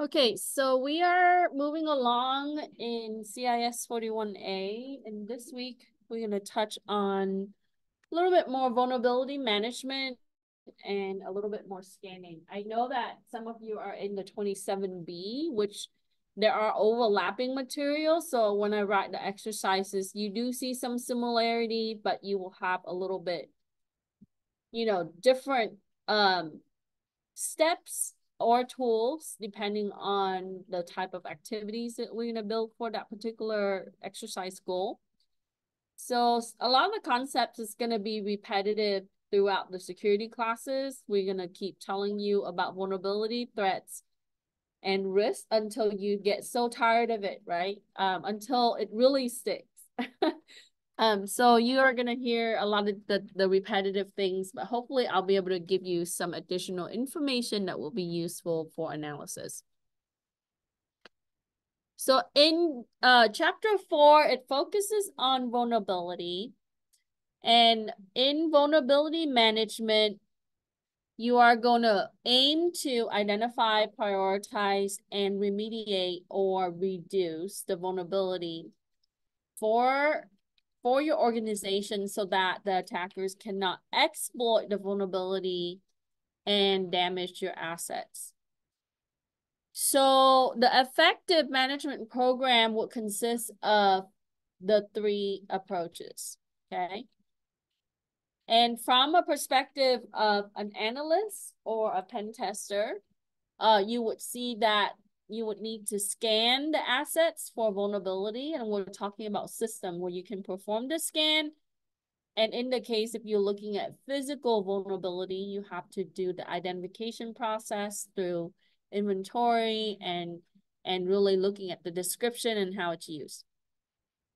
Okay, so we are moving along in CIS 41A, and this week we're going to touch on a little bit more vulnerability management and a little bit more scanning. I know that some of you are in the 27B, which there are overlapping materials. So when I write the exercises, you do see some similarity, but you will have a little bit, you know, different um, steps or tools depending on the type of activities that we're going to build for that particular exercise goal. So a lot of the concepts is going to be repetitive throughout the security classes. We're going to keep telling you about vulnerability, threats, and risk until you get so tired of it, right? Um, until it really sticks. um, so you are going to hear a lot of the, the repetitive things, but hopefully I'll be able to give you some additional information that will be useful for analysis. So in uh, chapter four, it focuses on vulnerability. And in vulnerability management, you are going to aim to identify, prioritize, and remediate or reduce the vulnerability for, for your organization so that the attackers cannot exploit the vulnerability and damage your assets. So the effective management program would consist of the three approaches, okay? And from a perspective of an analyst or a pen tester, uh, you would see that you would need to scan the assets for vulnerability. And we're talking about system where you can perform the scan. And in the case, if you're looking at physical vulnerability, you have to do the identification process through inventory and and really looking at the description and how it's used.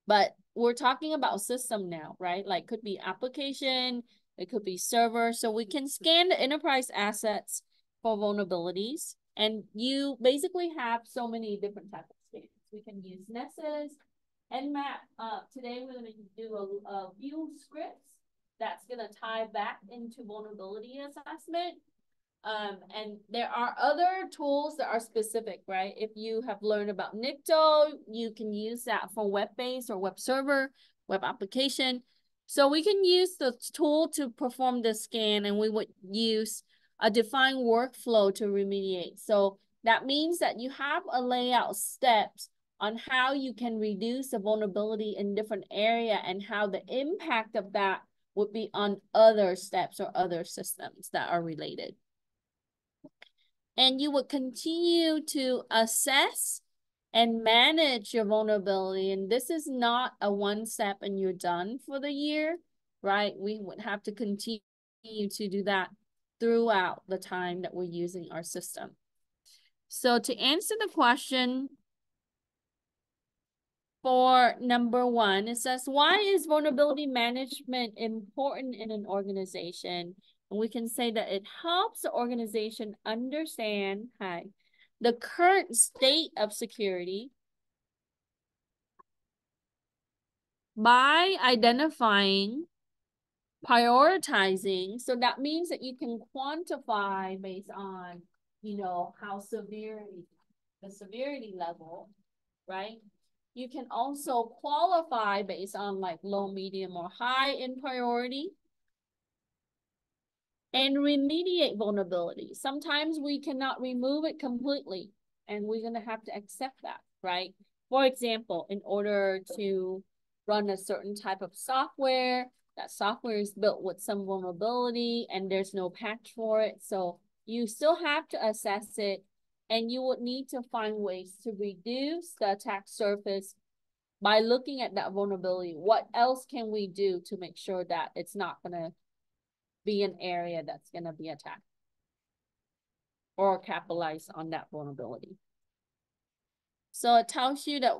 But we're talking about system now, right? Like could be application, it could be server. So we can scan the enterprise assets for vulnerabilities. And you basically have so many different types of scans. We can use Nessus, Nmap. Uh, today we're going to do a, a few scripts that's going to tie back into vulnerability assessment. Um, and there are other tools that are specific, right? If you have learned about Nikto, you can use that for web-based or web server, web application. So we can use the tool to perform the scan and we would use a defined workflow to remediate. So that means that you have a layout steps on how you can reduce the vulnerability in different area and how the impact of that would be on other steps or other systems that are related and you would continue to assess and manage your vulnerability. And this is not a one step and you're done for the year, right? We would have to continue to do that throughout the time that we're using our system. So to answer the question for number one, it says, why is vulnerability management important in an organization? And we can say that it helps the organization understand hi, the current state of security by identifying, prioritizing. So that means that you can quantify based on, you know, how severity, the severity level, right? You can also qualify based on like low, medium, or high in priority and remediate vulnerability. Sometimes we cannot remove it completely and we're going to have to accept that, right? For example, in order to run a certain type of software, that software is built with some vulnerability and there's no patch for it. So you still have to assess it and you would need to find ways to reduce the attack surface by looking at that vulnerability. What else can we do to make sure that it's not going to be an area that's going to be attacked or capitalize on that vulnerability. So it tells you that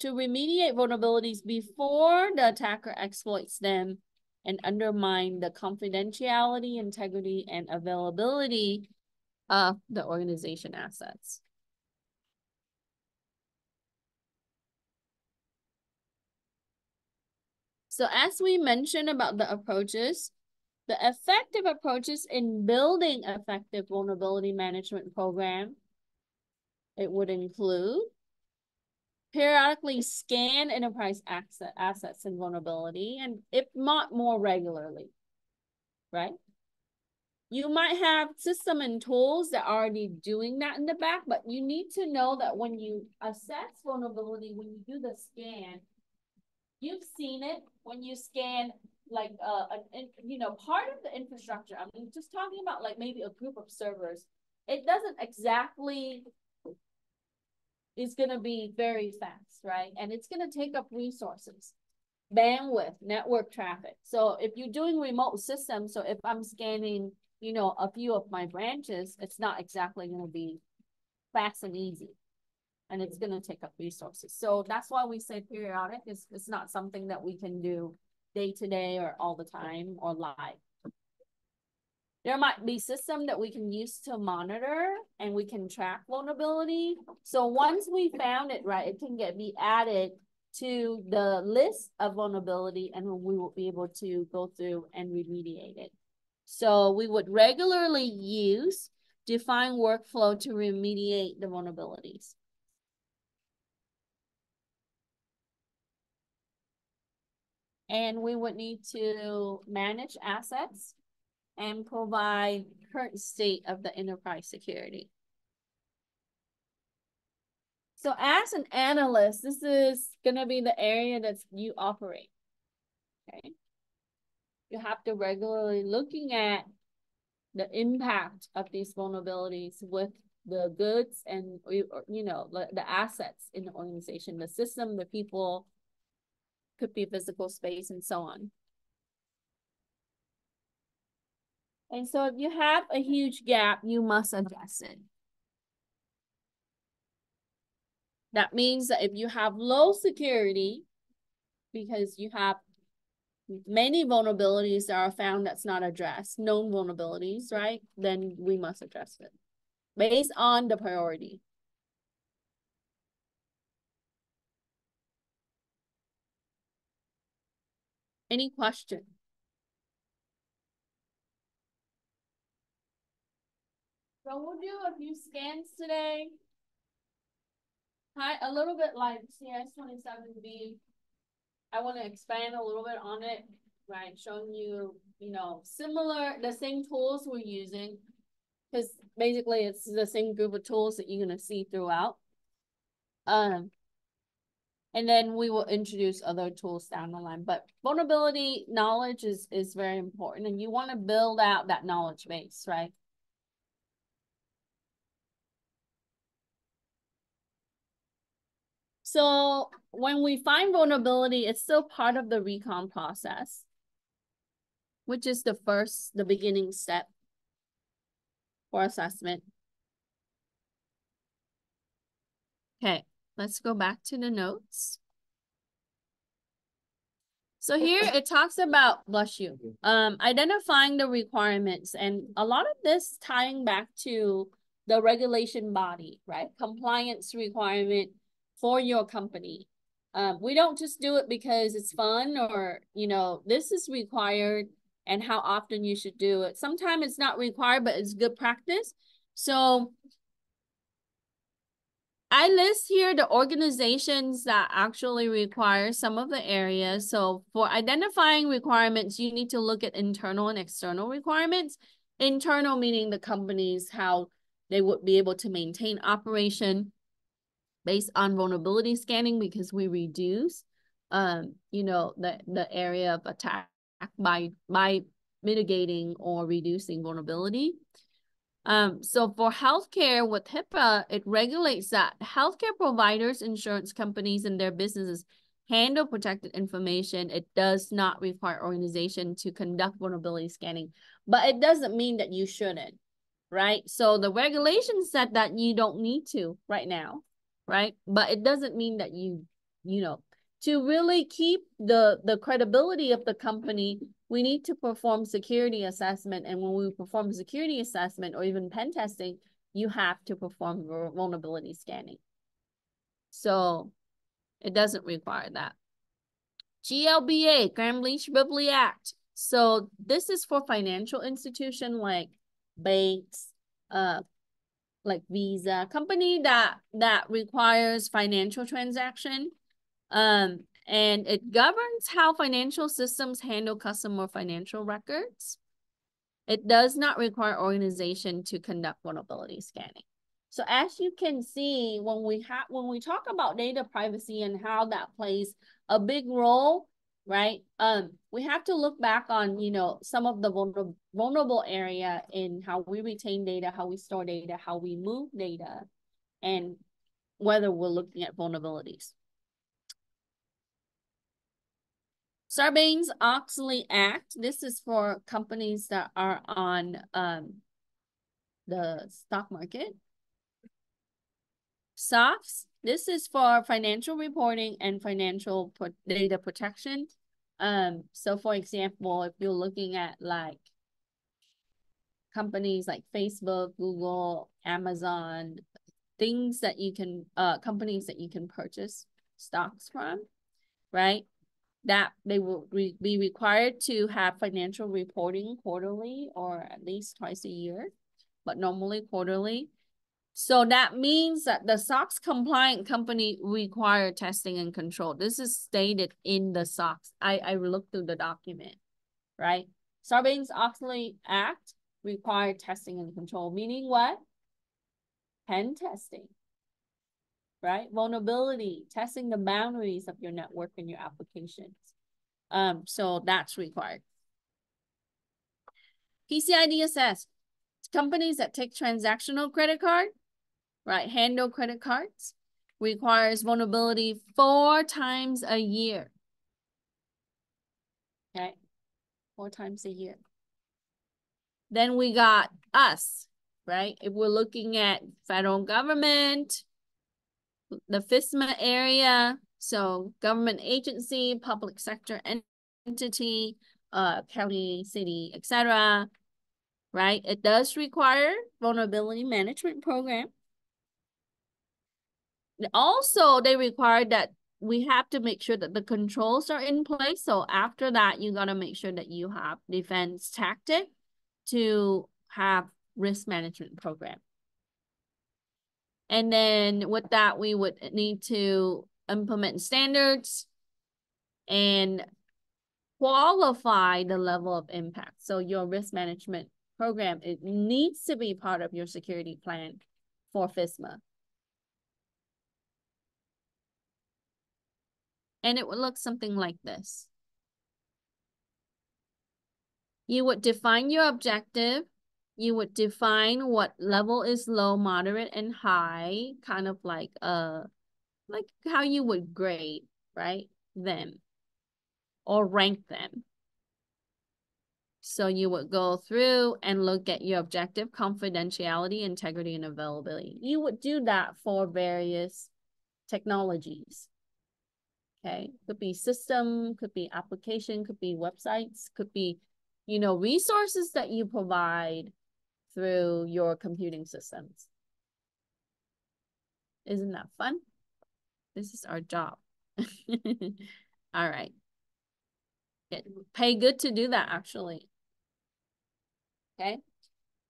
to remediate vulnerabilities before the attacker exploits them and undermine the confidentiality, integrity, and availability of the organization assets. So as we mentioned about the approaches, the effective approaches in building effective vulnerability management program It would include periodically scan enterprise asset, assets and vulnerability, and if not more regularly, right? You might have system and tools that are already doing that in the back, but you need to know that when you assess vulnerability, when you do the scan, you've seen it when you scan like uh, an, you know, part of the infrastructure. I'm just talking about like maybe a group of servers, it doesn't exactly is going to be very fast, right? And it's going to take up resources, bandwidth, network traffic. So if you're doing remote systems, so if I'm scanning, you know, a few of my branches, it's not exactly going to be fast and easy. And it's going to take up resources. So that's why we say periodic is it's not something that we can do day to day or all the time or live. There might be system that we can use to monitor and we can track vulnerability. So once we found it, right, it can get be added to the list of vulnerability and we will be able to go through and remediate it. So we would regularly use define workflow to remediate the vulnerabilities. And we would need to manage assets and provide current state of the enterprise security. So as an analyst, this is going to be the area that you operate. Okay. You have to regularly looking at the impact of these vulnerabilities with the goods and you know the assets in the organization, the system, the people, could be physical space and so on. And so if you have a huge gap, you must address it. That means that if you have low security, because you have many vulnerabilities that are found that's not addressed, known vulnerabilities, right? Then we must address it based on the priority. Any question? So we'll do a few scans today. Hi, a little bit like CS27B. I want to expand a little bit on it, right? Showing you, you know, similar, the same tools we're using. Because basically it's the same group of tools that you're going to see throughout. Um, and then we will introduce other tools down the line. But vulnerability knowledge is, is very important. And you want to build out that knowledge base, right? So when we find vulnerability, it's still part of the recon process, which is the first, the beginning step for assessment. Okay, let's go back to the notes. So here it talks about, bless you, um, identifying the requirements and a lot of this tying back to the regulation body, right? Compliance requirement for your company. Um, we don't just do it because it's fun or, you know, this is required and how often you should do it. Sometimes it's not required, but it's good practice. So I list here the organizations that actually require some of the areas. So for identifying requirements, you need to look at internal and external requirements. Internal meaning the companies, how they would be able to maintain operation based on vulnerability scanning because we reduce, um, you know, the, the area of attack by, by mitigating or reducing vulnerability. Um, so for healthcare with HIPAA, it regulates that healthcare providers, insurance companies, and their businesses handle protected information. It does not require organization to conduct vulnerability scanning, but it doesn't mean that you shouldn't, right? So the regulation said that you don't need to right now right? But it doesn't mean that you, you know, to really keep the the credibility of the company, we need to perform security assessment. And when we perform security assessment or even pen testing, you have to perform vulnerability scanning. So it doesn't require that. GLBA, Gramm-Leach-Bliley Act. So this is for financial institution like banks, uh, like Visa, company that that requires financial transaction. Um, and it governs how financial systems handle customer financial records. It does not require organization to conduct vulnerability scanning. So as you can see, when we have when we talk about data privacy and how that plays a big role, right? Um, we have to look back on, you know, some of the vulnerable vulnerable area in how we retain data, how we store data, how we move data, and whether we're looking at vulnerabilities. Sarbanes-Oxley Act, this is for companies that are on um, the stock market. SOX, this is for financial reporting and financial data protection. Um, so for example, if you're looking at like companies like Facebook, Google, Amazon, things that you can, uh, companies that you can purchase stocks from, right? that they will re be required to have financial reporting quarterly or at least twice a year, but normally quarterly. So that means that the SOX compliant company require testing and control. This is stated in the SOX. I, I looked through the document, right? Sarbanes-Oxley Act require testing and control, meaning what? Pen testing right? Vulnerability, testing the boundaries of your network and your applications. Um, so that's required. PCI DSS, companies that take transactional credit card, right, handle credit cards, requires vulnerability four times a year. Okay, four times a year. Then we got us, right? If we're looking at federal government, the FISMA area, so government agency, public sector entity, uh, county, city, etc. Right? It does require vulnerability management program. Also, they require that we have to make sure that the controls are in place. So after that, you got to make sure that you have defense tactic to have risk management program. And then with that, we would need to implement standards and qualify the level of impact. So your risk management program, it needs to be part of your security plan for FISMA. And it would look something like this. You would define your objective you would define what level is low, moderate, and high, kind of like uh like how you would grade, right? Them or rank them. So you would go through and look at your objective, confidentiality, integrity, and availability. You would do that for various technologies. Okay, could be system, could be application, could be websites, could be, you know, resources that you provide through your computing systems. Isn't that fun? This is our job. All right. Get, pay good to do that, actually. Okay.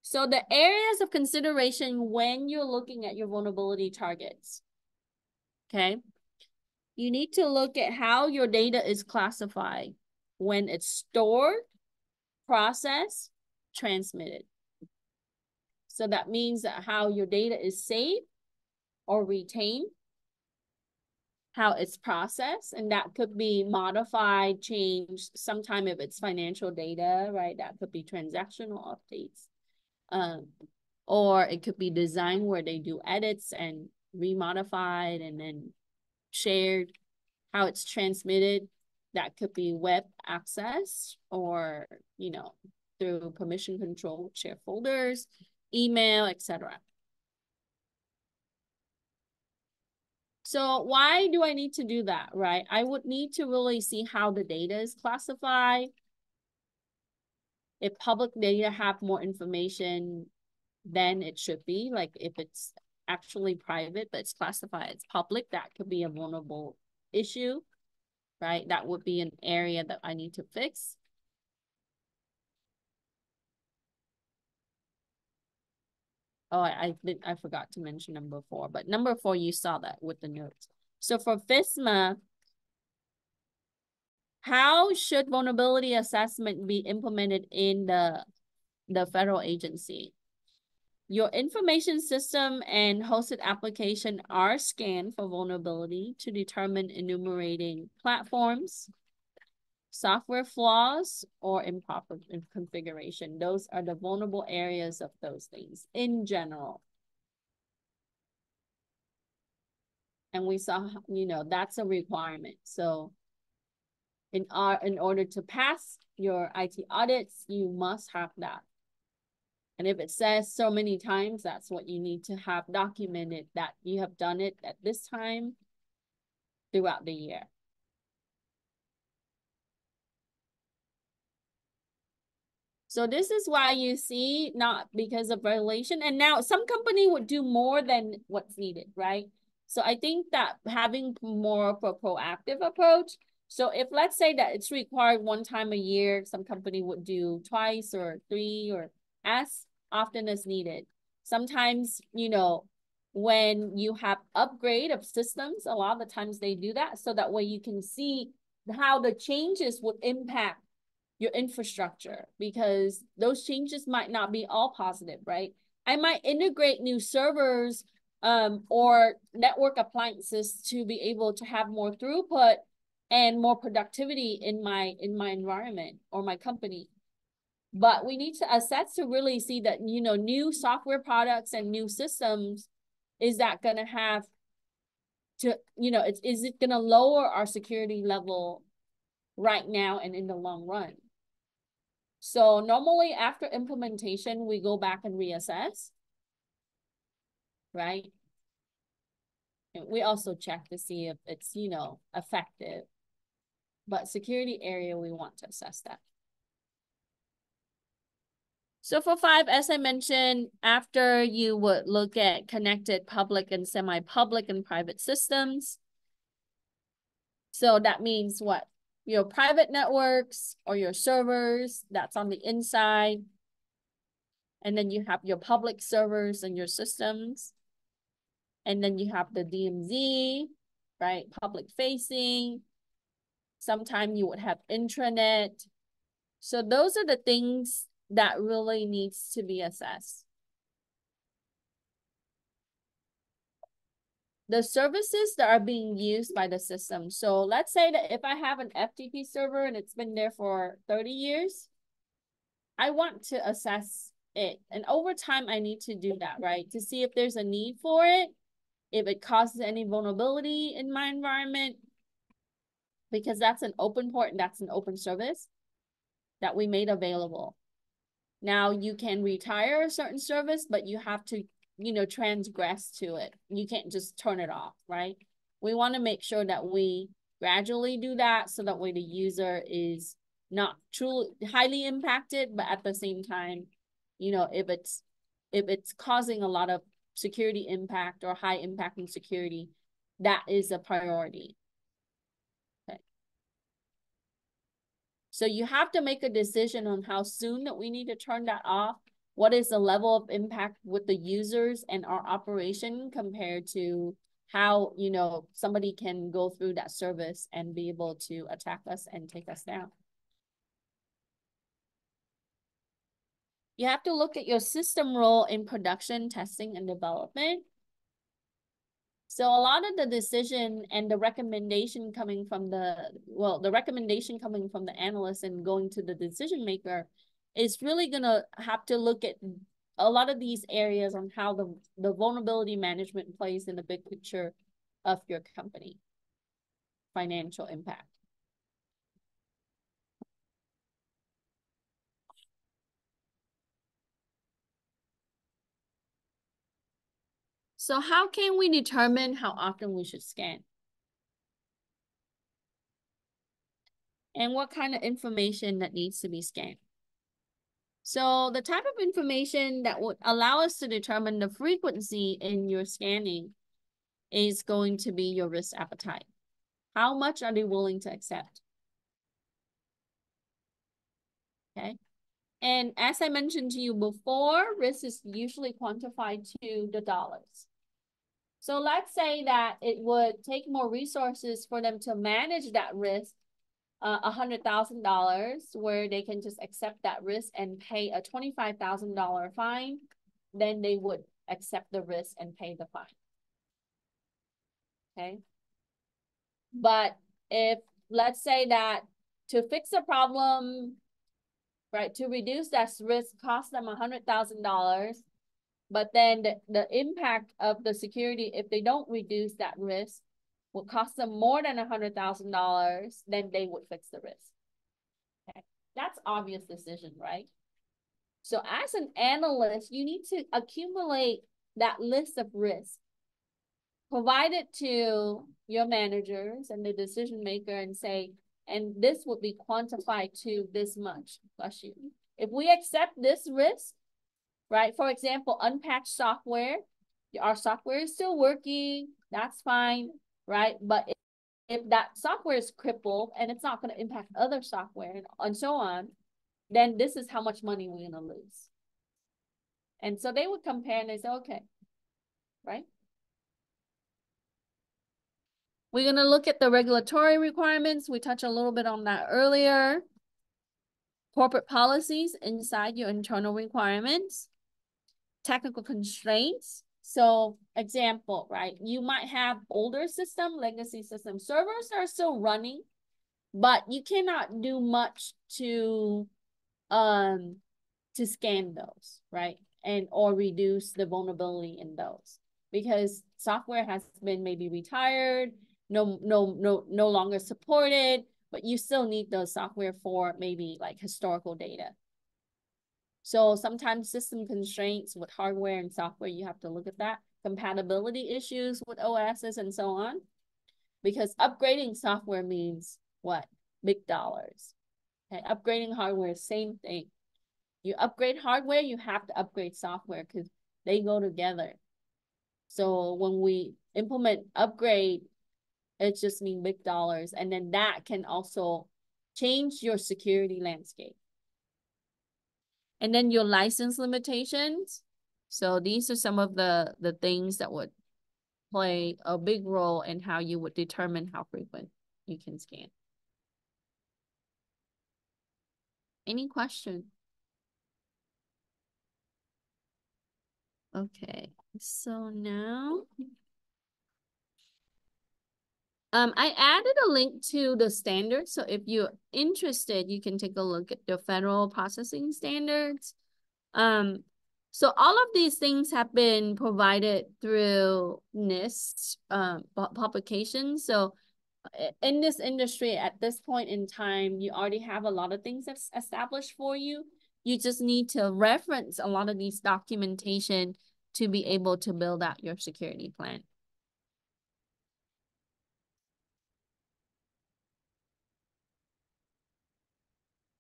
So the areas of consideration when you're looking at your vulnerability targets. Okay. You need to look at how your data is classified when it's stored, processed, transmitted. So that means that how your data is saved or retained, how it's processed, and that could be modified, changed, sometime if it's financial data, right? That could be transactional updates. Um, or it could be designed where they do edits and remodified and then shared, how it's transmitted. That could be web access or, you know, through permission control, share folders, email, etc. So why do I need to do that, right? I would need to really see how the data is classified. If public data have more information than it should be, like if it's actually private, but it's classified as public, that could be a vulnerable issue, right? That would be an area that I need to fix. Oh, I, I I forgot to mention number four, but number four, you saw that with the notes. So for FISMA, how should vulnerability assessment be implemented in the, the federal agency? Your information system and hosted application are scanned for vulnerability to determine enumerating platforms, software flaws, or improper configuration. Those are the vulnerable areas of those things in general. And we saw, you know, that's a requirement. So in, our, in order to pass your IT audits, you must have that. And if it says so many times, that's what you need to have documented that you have done it at this time throughout the year. So this is why you see not because of regulation. And now some company would do more than what's needed, right? So I think that having more of a proactive approach. So if let's say that it's required one time a year, some company would do twice or three or as often as needed. Sometimes, you know, when you have upgrade of systems, a lot of the times they do that so that way you can see how the changes would impact your infrastructure because those changes might not be all positive, right? I might integrate new servers um, or network appliances to be able to have more throughput and more productivity in my in my environment or my company. But we need to assess to really see that, you know, new software products and new systems, is that going to have to, you know, it's, is it going to lower our security level right now and in the long run? So normally after implementation, we go back and reassess, right? And we also check to see if it's, you know, effective. But security area, we want to assess that. So for five, as I mentioned, after you would look at connected public and semi-public and private systems. So that means what? your private networks or your servers that's on the inside. And then you have your public servers and your systems. And then you have the DMZ, right? Public facing. Sometimes you would have intranet. So those are the things that really needs to be assessed. the services that are being used by the system. So let's say that if I have an FTP server and it's been there for 30 years, I want to assess it. And over time, I need to do that, right? To see if there's a need for it, if it causes any vulnerability in my environment, because that's an open port and that's an open service that we made available. Now you can retire a certain service, but you have to you know, transgress to it. You can't just turn it off, right? We want to make sure that we gradually do that so that way the user is not truly highly impacted, but at the same time, you know, if it's if it's causing a lot of security impact or high impact in security, that is a priority. So you have to make a decision on how soon that we need to turn that off. What is the level of impact with the users and our operation compared to how you know somebody can go through that service and be able to attack us and take us down? You have to look at your system role in production testing and development so a lot of the decision and the recommendation coming from the well the recommendation coming from the analyst and going to the decision maker is really going to have to look at a lot of these areas on how the, the vulnerability management plays in the big picture of your company financial impact. So how can we determine how often we should scan? And what kind of information that needs to be scanned? So the type of information that would allow us to determine the frequency in your scanning is going to be your risk appetite. How much are they willing to accept? Okay. And as I mentioned to you before, risk is usually quantified to the dollars. So let's say that it would take more resources for them to manage that risk, uh, a uh, $100,000, where they can just accept that risk and pay a $25,000 fine, then they would accept the risk and pay the fine. Okay. But if let's say that to fix a problem, right, to reduce that risk cost them a $100,000, but then the, the impact of the security, if they don't reduce that risk, will cost them more than a $100,000, then they would fix the risk. Okay. That's obvious decision, right? So as an analyst, you need to accumulate that list of risks. Provide it to your managers and the decision maker and say, and this would be quantified to this much. Bless you. If we accept this risk, right? For example, unpatched software, our software is still working, that's fine, right? But if, if that software is crippled and it's not going to impact other software and, and so on, then this is how much money we're going to lose. And so they would compare and they say, okay, right? We're going to look at the regulatory requirements. We touched a little bit on that earlier. Corporate policies inside your internal requirements technical constraints. So example, right? You might have older system, legacy system servers are still running, but you cannot do much to um to scan those, right? And or reduce the vulnerability in those because software has been maybe retired, no no no no longer supported, but you still need the software for maybe like historical data. So sometimes system constraints with hardware and software, you have to look at that. Compatibility issues with OSs and so on. Because upgrading software means what? Big dollars. Okay, upgrading hardware, same thing. You upgrade hardware, you have to upgrade software because they go together. So when we implement upgrade, it just means big dollars. And then that can also change your security landscape. And then your license limitations. So these are some of the, the things that would play a big role in how you would determine how frequent you can scan. Any question? Okay, so now um, I added a link to the standards. So if you're interested, you can take a look at the federal processing standards. Um, so all of these things have been provided through NIST um, publications. So in this industry at this point in time, you already have a lot of things established for you. You just need to reference a lot of these documentation to be able to build out your security plan.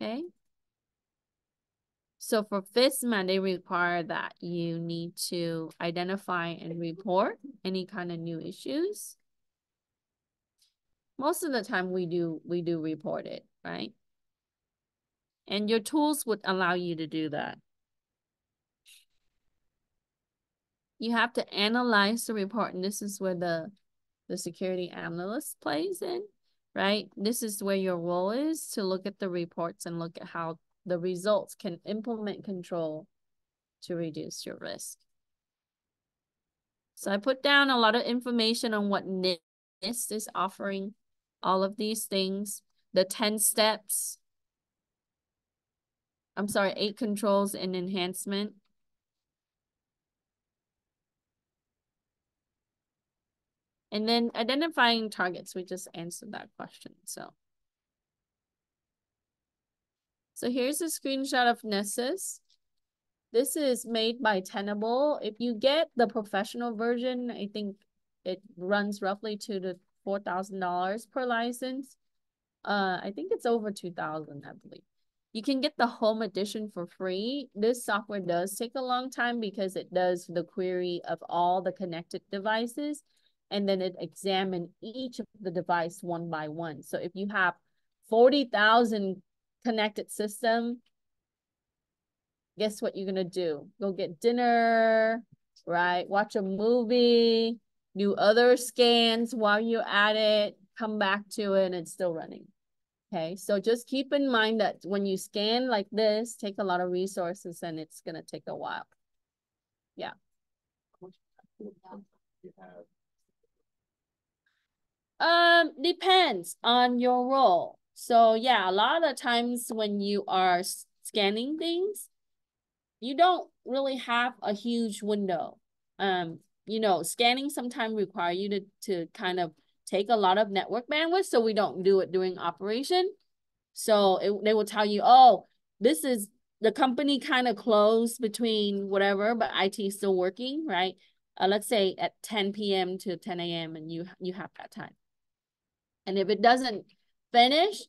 Okay. So for FISMA, they require that you need to identify and report any kind of new issues. Most of the time we do we do report it, right? And your tools would allow you to do that. You have to analyze the report, and this is where the, the security analyst plays in right? This is where your role is to look at the reports and look at how the results can implement control to reduce your risk. So I put down a lot of information on what NIST is offering, all of these things, the 10 steps, I'm sorry, eight controls and enhancement. And then identifying targets, we just answered that question. So, so here's a screenshot of Nessus. This is made by Tenable. If you get the professional version, I think it runs roughly to the $4,000 per license. Uh, I think it's over 2000 I believe. You can get the home edition for free. This software does take a long time because it does the query of all the connected devices and then it examine each of the device one by one. So if you have 40,000 connected system, guess what you're gonna do? Go get dinner, right? Watch a movie, do other scans while you're at it, come back to it, and it's still running. Okay, so just keep in mind that when you scan like this, take a lot of resources and it's gonna take a while. Yeah. Um, depends on your role. So yeah, a lot of times when you are scanning things, you don't really have a huge window. Um, you know, scanning sometimes require you to, to kind of take a lot of network bandwidth so we don't do it during operation. So it, they will tell you, oh, this is the company kind of closed between whatever, but IT is still working, right? Uh, let's say at 10 p.m. to 10 a.m. and you you have that time. And if it doesn't finish,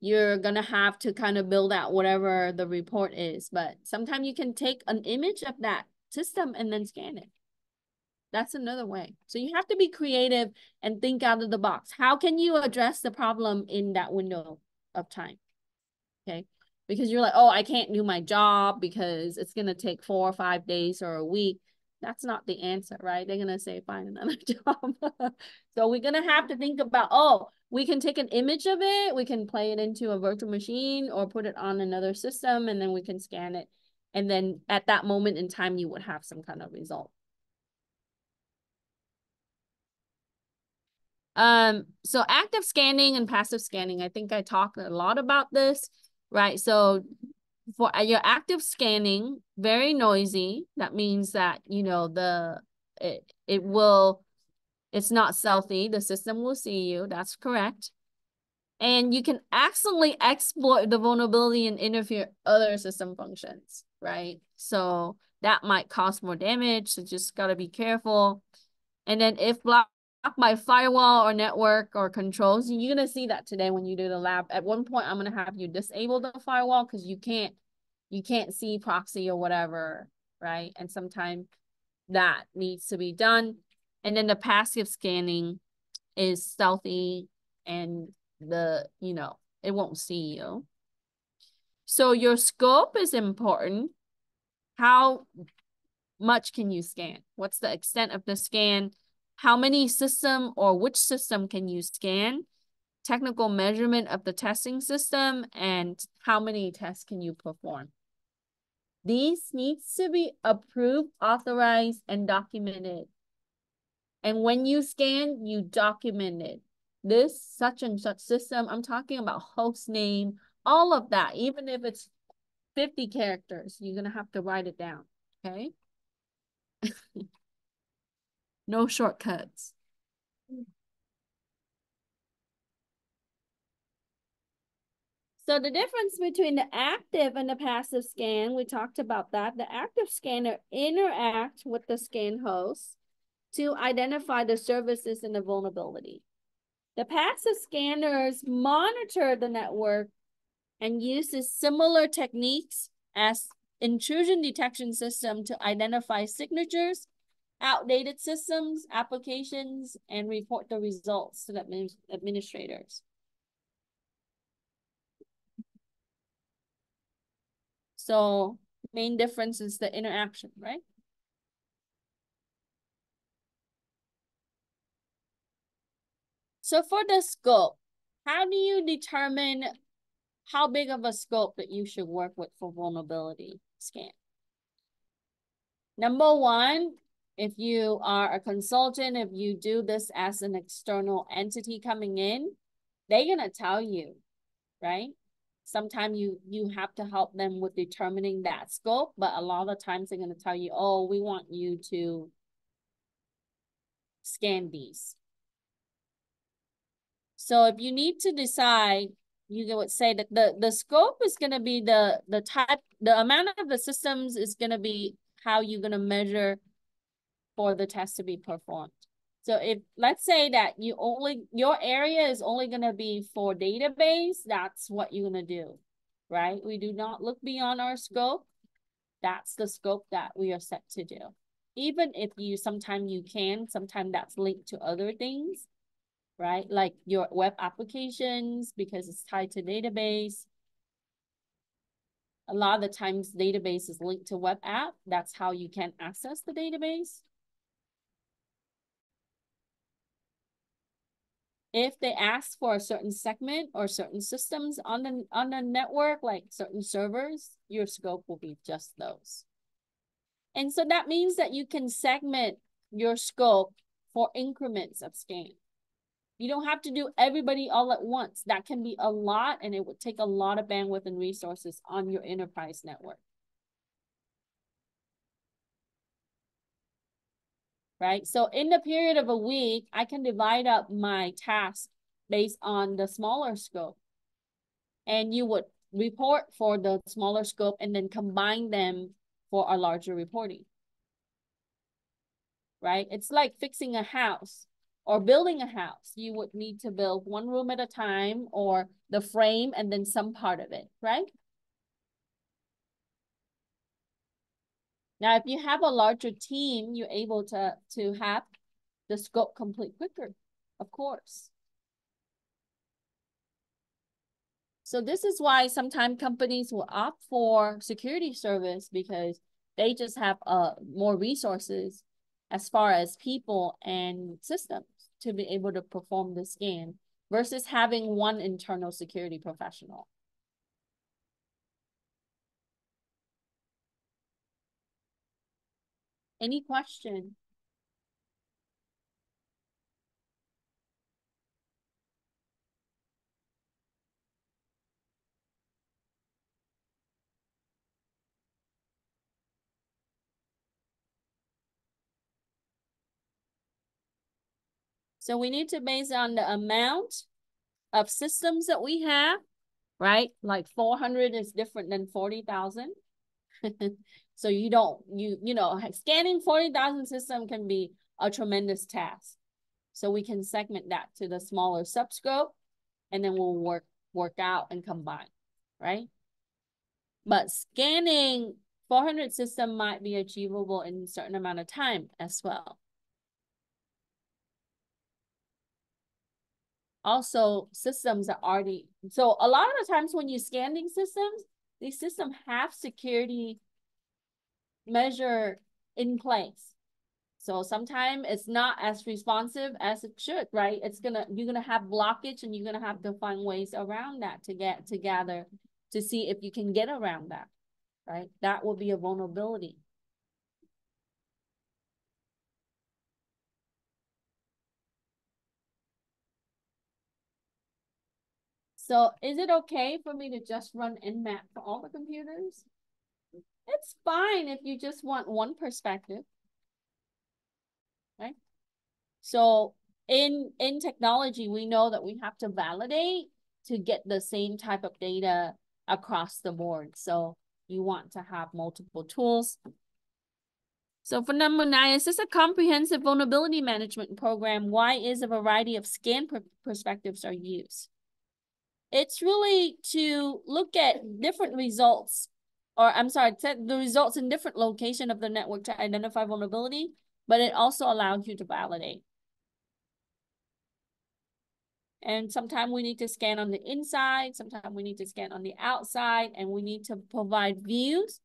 you're gonna have to kind of build out whatever the report is. But sometimes you can take an image of that system and then scan it. That's another way. So you have to be creative and think out of the box. How can you address the problem in that window of time? Okay. Because you're like, oh, I can't do my job because it's going to take four or five days or a week. That's not the answer, right? They're going to say, find another job. so we're going to have to think about, oh, we can take an image of it. We can play it into a virtual machine or put it on another system and then we can scan it. And then at that moment in time, you would have some kind of result. Um, so active scanning and passive scanning, I think I talked a lot about this, right? So for uh, your active scanning, very noisy. That means that, you know, the it, it will, it's not stealthy. The system will see you. That's correct. And you can accidentally exploit the vulnerability and interfere other system functions, right? So that might cause more damage. So just got to be careful. And then if block my firewall or network or controls. You're gonna see that today when you do the lab. At one point, I'm gonna have you disable the firewall because you can't you can't see proxy or whatever, right? And sometimes that needs to be done. And then the passive scanning is stealthy and the, you know, it won't see you. So your scope is important. How much can you scan? What's the extent of the scan? How many system or which system can you scan, technical measurement of the testing system, and how many tests can you perform. These needs to be approved, authorized, and documented. And when you scan, you document it. This such and such system, I'm talking about host name, all of that, even if it's 50 characters, you're going to have to write it down, okay? No shortcuts. So the difference between the active and the passive scan, we talked about that. The active scanner interact with the scan host to identify the services and the vulnerability. The passive scanners monitor the network and uses similar techniques as intrusion detection system to identify signatures outdated systems, applications, and report the results to the administrators. So main difference is the interaction, right? So for the scope, how do you determine how big of a scope that you should work with for vulnerability scan? Number one, if you are a consultant, if you do this as an external entity coming in, they're gonna tell you, right? Sometimes you you have to help them with determining that scope, but a lot of times they're gonna tell you, oh, we want you to scan these. So if you need to decide, you would say that the, the scope is gonna be the the type, the amount of the systems is gonna be how you're gonna measure for the test to be performed. So if let's say that you only your area is only going to be for database, that's what you're going to do, right? We do not look beyond our scope. That's the scope that we are set to do. Even if you sometimes you can, sometimes that's linked to other things, right? Like your web applications because it's tied to database. A lot of the times database is linked to web app. That's how you can access the database. If they ask for a certain segment or certain systems on the on the network, like certain servers, your scope will be just those. And so that means that you can segment your scope for increments of scan. You don't have to do everybody all at once. That can be a lot and it would take a lot of bandwidth and resources on your enterprise network. Right? So in the period of a week, I can divide up my task based on the smaller scope. And you would report for the smaller scope and then combine them for a larger reporting. Right? It's like fixing a house or building a house. You would need to build one room at a time or the frame and then some part of it, right? Now, if you have a larger team, you're able to, to have the scope complete quicker, of course. So this is why sometimes companies will opt for security service because they just have uh, more resources as far as people and systems to be able to perform the scan versus having one internal security professional. Any question? So we need to base on the amount of systems that we have, right? Like 400 is different than 40,000. so you don't, you, you know, scanning 40,000 system can be a tremendous task. So we can segment that to the smaller subscope and then we'll work, work out and combine, right? But scanning 400 system might be achievable in a certain amount of time as well. also systems are already so a lot of the times when you scan these systems these systems have security measure in place. So sometimes it's not as responsive as it should right? It's gonna you're gonna have blockage and you're gonna have to find ways around that to get together to see if you can get around that right? That will be a vulnerability. So is it okay for me to just run Nmap for all the computers? It's fine if you just want one perspective, right? So in, in technology, we know that we have to validate to get the same type of data across the board. So you want to have multiple tools. So for number nine, is this a comprehensive vulnerability management program? Why is a variety of scan per perspectives are used? It's really to look at different results, or I'm sorry, set the results in different location of the network to identify vulnerability, but it also allows you to validate. And sometimes we need to scan on the inside, sometimes we need to scan on the outside, and we need to provide views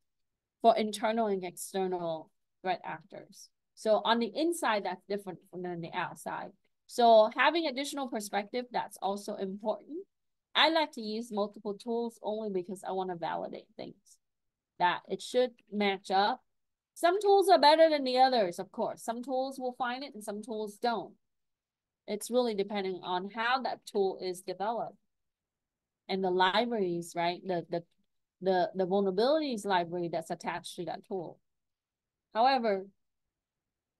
for internal and external threat actors. So on the inside, that's different than the outside. So having additional perspective, that's also important. I like to use multiple tools only because I want to validate things that it should match up. Some tools are better than the others, of course. Some tools will find it and some tools don't. It's really depending on how that tool is developed and the libraries, right? The, the, the, the vulnerabilities library that's attached to that tool. However,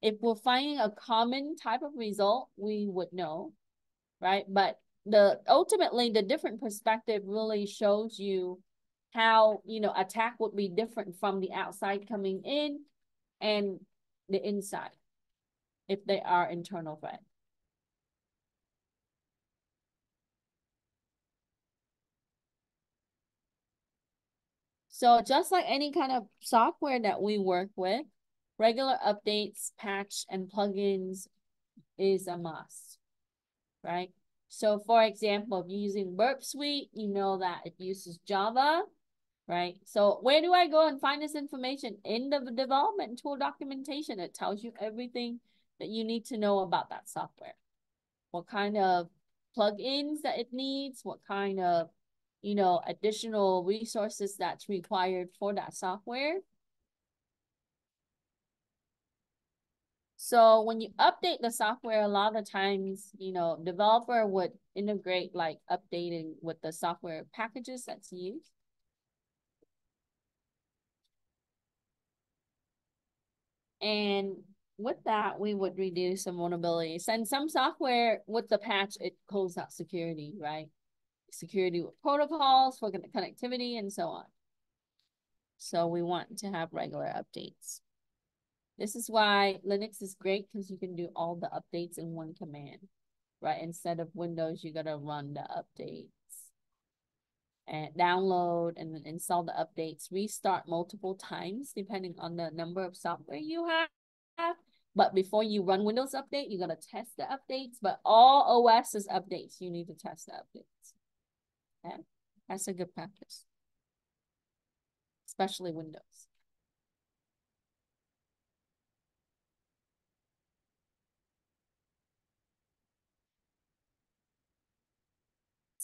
if we're finding a common type of result, we would know, right? But the ultimately the different perspective really shows you how you know attack would be different from the outside coming in and the inside if they are internal threat. So just like any kind of software that we work with, regular updates, patch, and plugins is a must, right? So for example, if you're using Burp Suite, you know that it uses Java. Right? So where do I go and find this information? In the development tool documentation, it tells you everything that you need to know about that software. What kind of plugins that it needs, what kind of, you know, additional resources that's required for that software. So when you update the software, a lot of times, you know, developer would integrate like updating with the software packages that's used. And with that, we would reduce some vulnerabilities. And some software with the patch, it calls out security, right? Security protocols for connectivity and so on. So we want to have regular updates. This is why Linux is great because you can do all the updates in one command, right? Instead of Windows, you got to run the updates and download and then install the updates, restart multiple times depending on the number of software you have. But before you run Windows Update, you got to test the updates. But all OS's updates, you need to test the updates. Okay, that's a good practice, especially Windows.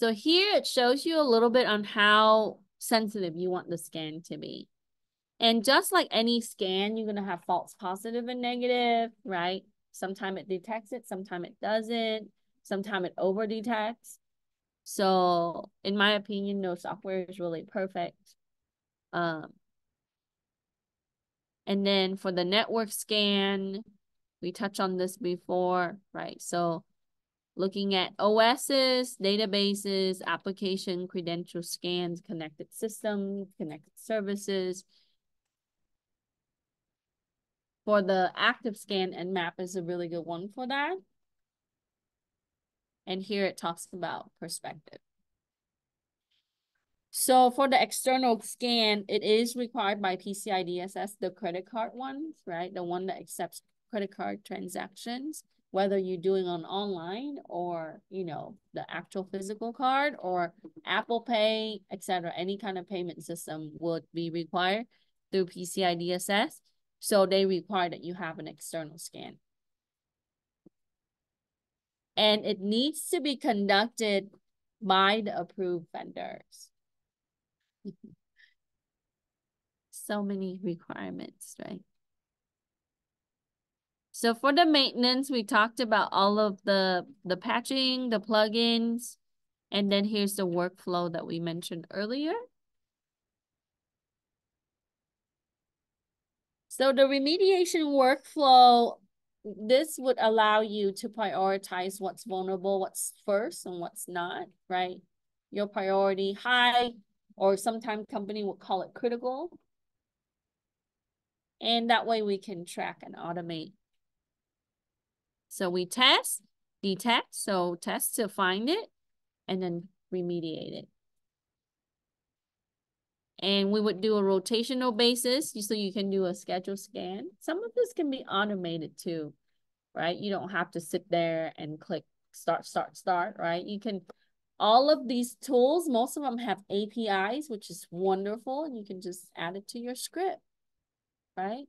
So here it shows you a little bit on how sensitive you want the scan to be. And just like any scan, you're going to have false positive and negative, right? Sometimes it detects it, sometimes it doesn't. Sometimes it over detects. So in my opinion, no software is really perfect. Um, and then for the network scan, we touched on this before, right? So looking at OSs, databases, application credential scans, connected systems, connected services. For the active scan Nmap is a really good one for that. And here it talks about perspective. So for the external scan, it is required by PCI DSS, the credit card ones, right? The one that accepts credit card transactions whether you're doing on online or you know the actual physical card or apple pay etc any kind of payment system would be required through pci dss so they require that you have an external scan. And it needs to be conducted by the approved vendors. So many requirements right so for the maintenance, we talked about all of the, the patching, the plugins, and then here's the workflow that we mentioned earlier. So the remediation workflow, this would allow you to prioritize what's vulnerable, what's first and what's not, right? Your priority high, or sometimes company would call it critical. And that way we can track and automate so we test, detect, so test to find it, and then remediate it. And we would do a rotational basis so you can do a schedule scan. Some of this can be automated too, right? You don't have to sit there and click start, start, start, right? You can, all of these tools, most of them have APIs, which is wonderful. And you can just add it to your script, right?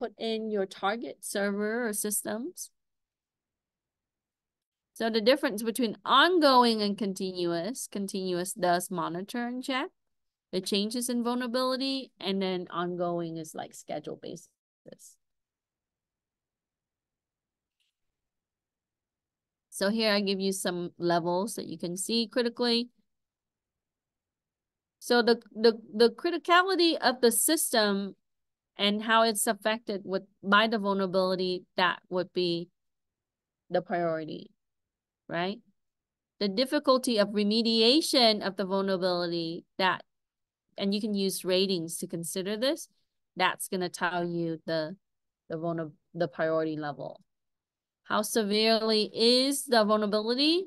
Put in your target server or systems so the difference between ongoing and continuous, continuous does monitor and check the changes in vulnerability, and then ongoing is like schedule basis. So here I give you some levels that you can see critically. So the, the, the criticality of the system and how it's affected with by the vulnerability, that would be the priority right? The difficulty of remediation of the vulnerability that, and you can use ratings to consider this, that's going to tell you the, the, vulner the priority level. How severely is the vulnerability,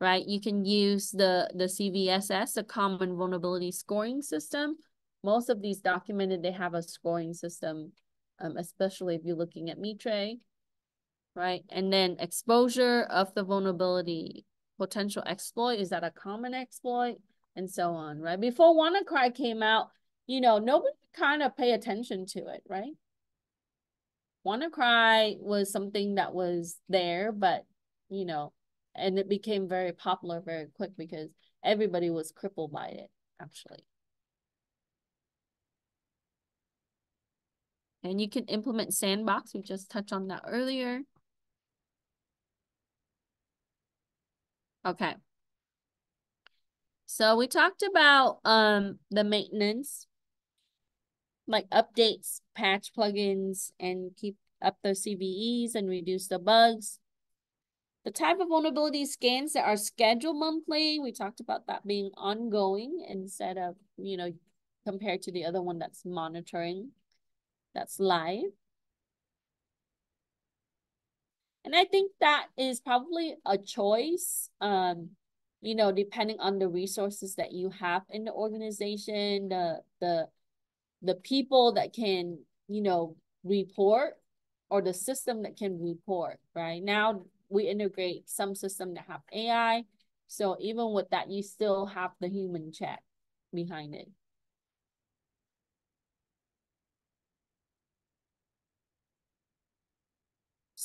right? You can use the, the CVSS, the common vulnerability scoring system. Most of these documented, they have a scoring system, um, especially if you're looking at Mitre right? And then exposure of the vulnerability, potential exploit, is that a common exploit? and so on, right? Before WannaCry came out, you know, nobody kind of pay attention to it, right? WannaCry was something that was there, but you know, and it became very popular very quick because everybody was crippled by it, actually. And you can implement sandbox. We just touched on that earlier. Okay. So we talked about um the maintenance, like updates, patch plugins, and keep up the CVEs and reduce the bugs. The type of vulnerability scans that are scheduled monthly, we talked about that being ongoing instead of, you know, compared to the other one that's monitoring, that's live. And I think that is probably a choice, um, you know, depending on the resources that you have in the organization, the the the people that can, you know, report or the system that can report, right? Now we integrate some system that have AI. So even with that, you still have the human check behind it.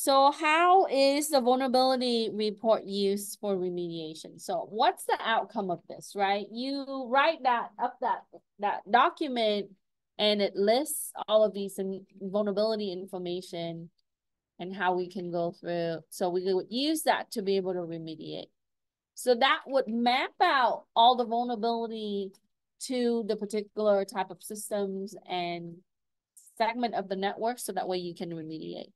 So how is the vulnerability report used for remediation? So what's the outcome of this, right? You write that up that that document and it lists all of these vulnerability information and how we can go through. So we would use that to be able to remediate. So that would map out all the vulnerability to the particular type of systems and segment of the network so that way you can remediate.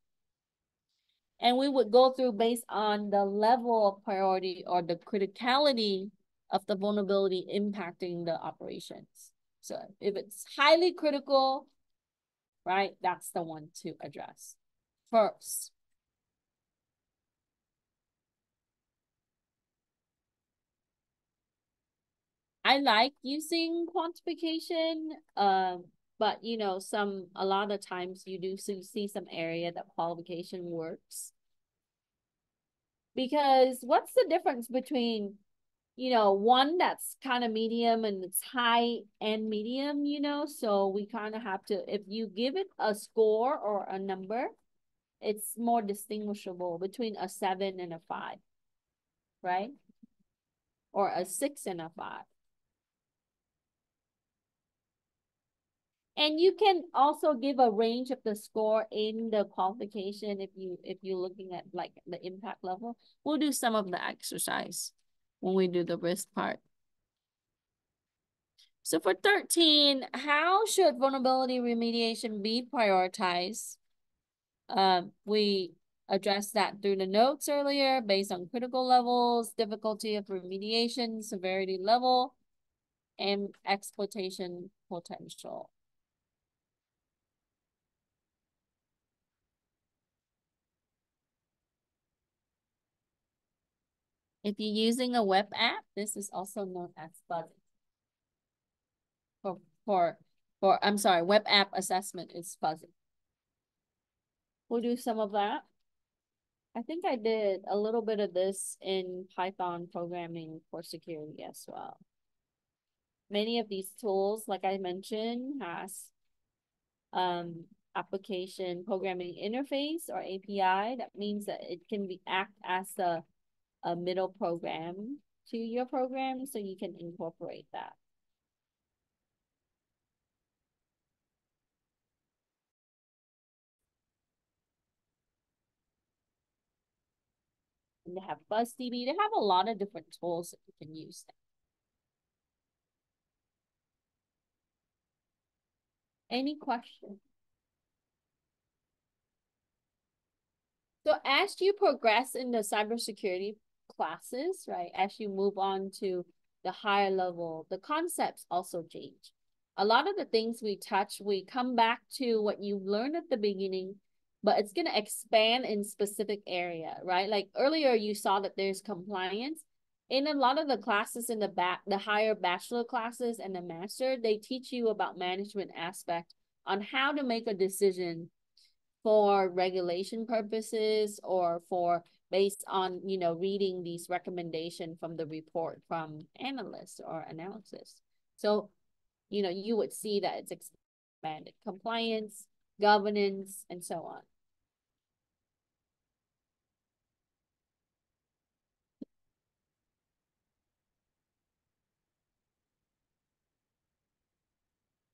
And we would go through based on the level of priority or the criticality of the vulnerability impacting the operations. So if it's highly critical, right, that's the one to address first. I like using quantification, um, but you know, some a lot of times you do so see some area that qualification works. Because what's the difference between, you know, one that's kind of medium and it's high and medium, you know? So we kind of have to, if you give it a score or a number, it's more distinguishable between a seven and a five, right? Or a six and a five. And you can also give a range of the score in the qualification if you if you're looking at like the impact level. We'll do some of the exercise when we do the risk part. So for 13, how should vulnerability remediation be prioritized? Um, we addressed that through the notes earlier based on critical levels, difficulty of remediation, severity level, and exploitation potential. If you're using a web app, this is also known as fuzzy. For, for, for, I'm sorry, web app assessment is fuzzy. We'll do some of that. I think I did a little bit of this in Python programming for security as well. Many of these tools, like I mentioned, has um, application programming interface or API. That means that it can be act as a a middle program to your program so you can incorporate that. And they have BuzzDB. They have a lot of different tools that you can use. Any questions? So as you progress in the cybersecurity classes, right, as you move on to the higher level, the concepts also change. A lot of the things we touch, we come back to what you learned at the beginning, but it's going to expand in specific area, right? Like earlier you saw that there's compliance. In a lot of the classes in the back, the higher bachelor classes and the master, they teach you about management aspect on how to make a decision for regulation purposes or for based on, you know, reading these recommendation from the report from analysts or analysis. So, you know, you would see that it's expanded compliance, governance, and so on.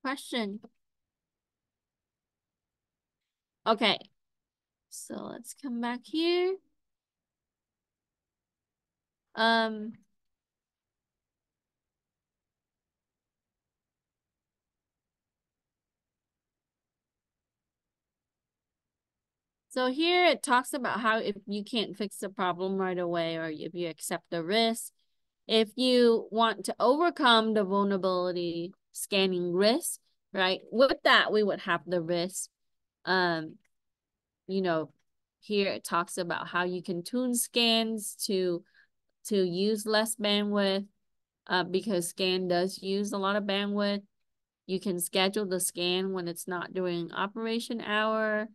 Question. Okay, so let's come back here. Um, So here it talks about how if you can't fix the problem right away or if you accept the risk, if you want to overcome the vulnerability scanning risk, right? With that, we would have the risk. Um, you know, here it talks about how you can tune scans to to use less bandwidth uh, because scan does use a lot of bandwidth. You can schedule the scan when it's not during operation hour.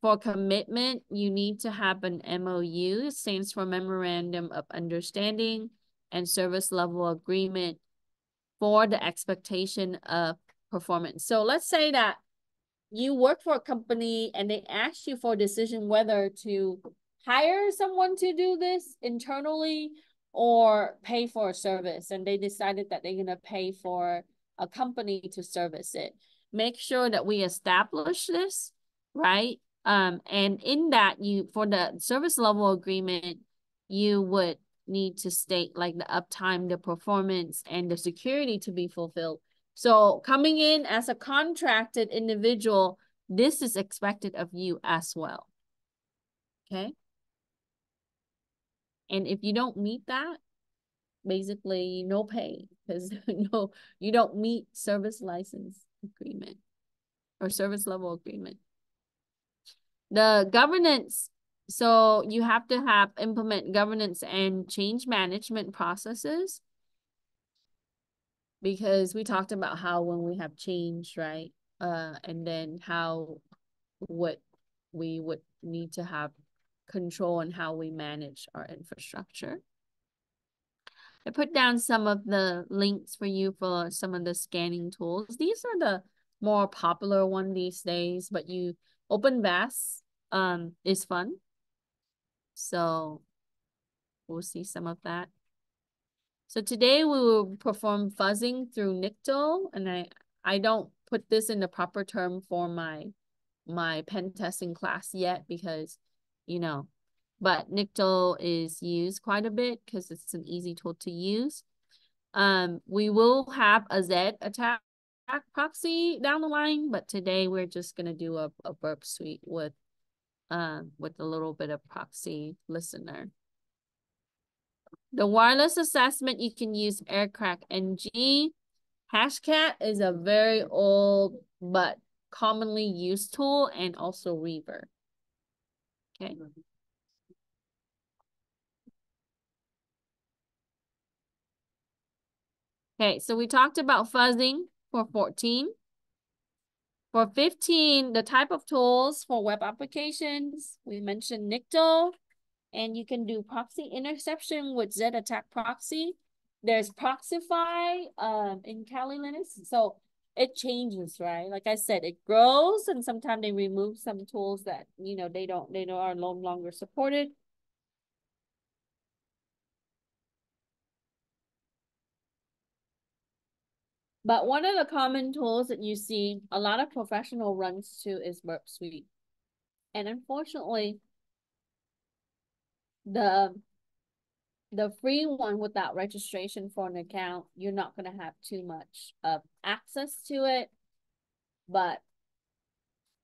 For commitment, you need to have an MOU, it stands for Memorandum of Understanding and Service Level Agreement for the expectation of performance. So let's say that you work for a company and they ask you for a decision whether to hire someone to do this internally or pay for a service and they decided that they're going to pay for a company to service it make sure that we establish this right um, and in that, you for the service level agreement, you would need to state like the uptime, the performance, and the security to be fulfilled. So coming in as a contracted individual, this is expected of you as well. Okay. And if you don't meet that, basically no pay because no, you don't meet service license agreement or service level agreement. The governance, so you have to have implement governance and change management processes because we talked about how when we have change, right? Uh, and then how what we would need to have control and how we manage our infrastructure. I put down some of the links for you for some of the scanning tools. These are the more popular one these days, but you Open VAS um, is fun. So we'll see some of that. So today we will perform fuzzing through Nikto, and I, I don't put this in the proper term for my, my pen testing class yet because, you know, but Nikto is used quite a bit because it's an easy tool to use. Um, we will have a Z attack proxy down the line, but today we're just gonna do a, a burp suite with uh, with a little bit of proxy listener. The wireless assessment, you can use Aircrack NG. Hashcat is a very old but commonly used tool and also Reaver. Okay. Okay, so we talked about fuzzing for 14. For 15, the type of tools for web applications, we mentioned Nikto, and you can do proxy interception with Z-Attack proxy. There's Proxify um, in Kali Linux. So it changes, right? Like I said, it grows and sometimes they remove some tools that, you know, they don't, they don't are no longer supported. But one of the common tools that you see a lot of professional runs to is Burp Suite. And unfortunately, the the free one without registration for an account, you're not going to have too much of access to it. But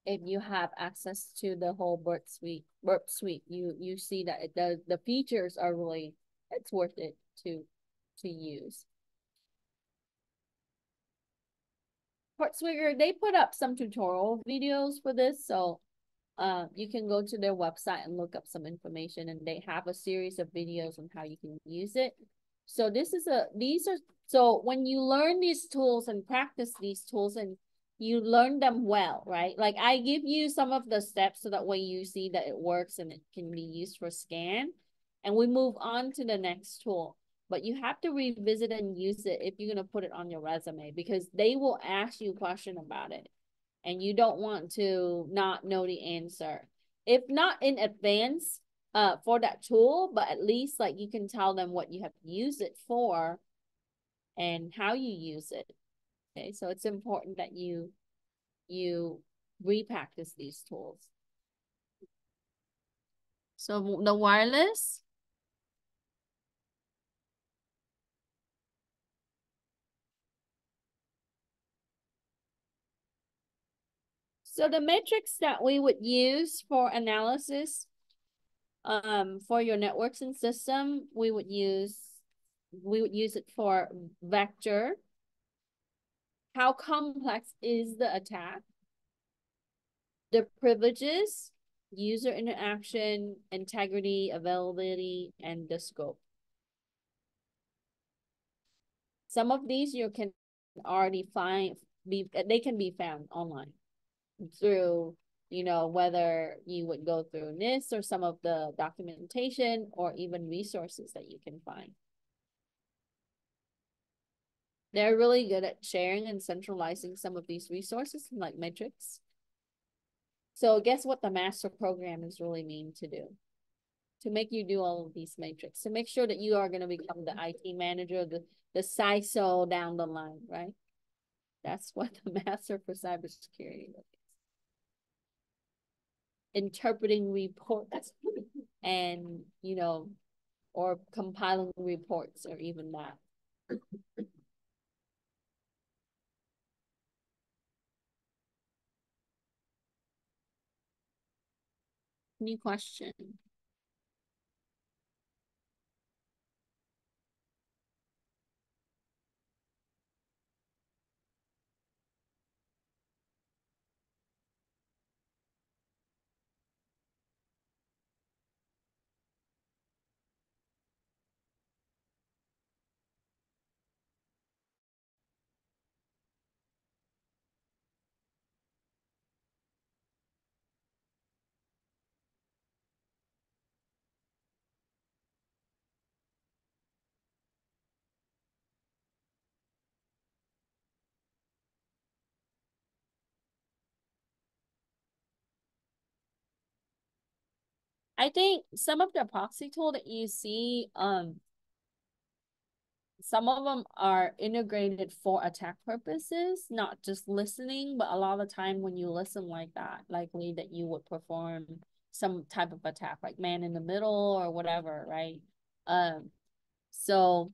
if you have access to the whole Burp Suite, Burp Suite, you you see that it does the features are really it's worth it to to use. Portswigger, they put up some tutorial videos for this, so uh, you can go to their website and look up some information, and they have a series of videos on how you can use it. So this is a these are so when you learn these tools and practice these tools and you learn them well, right? Like I give you some of the steps so that way you see that it works and it can be used for scan. And we move on to the next tool. But you have to revisit and use it if you're going to put it on your resume because they will ask you a question about it. And you don't want to not know the answer. If not in advance uh, for that tool, but at least like you can tell them what you have used it for and how you use it. Okay, so it's important that you you repractice these tools. So the wireless. So the metrics that we would use for analysis um, for your networks and system, we would use we would use it for vector, how complex is the attack? The privileges, user interaction, integrity, availability, and the scope. Some of these you can already find, be they can be found online through, you know, whether you would go through NIST or some of the documentation or even resources that you can find. They're really good at sharing and centralizing some of these resources like metrics. So guess what the master program is really mean to do? To make you do all of these metrics, to make sure that you are going to become the IT manager, the, the CISO down the line, right? That's what the master for cybersecurity. Interpreting reports and, you know, or compiling reports or even that. Any question? I think some of the proxy tool that you see, um, some of them are integrated for attack purposes, not just listening, but a lot of the time when you listen like that, likely that you would perform some type of attack, like man in the middle or whatever, right? Um, so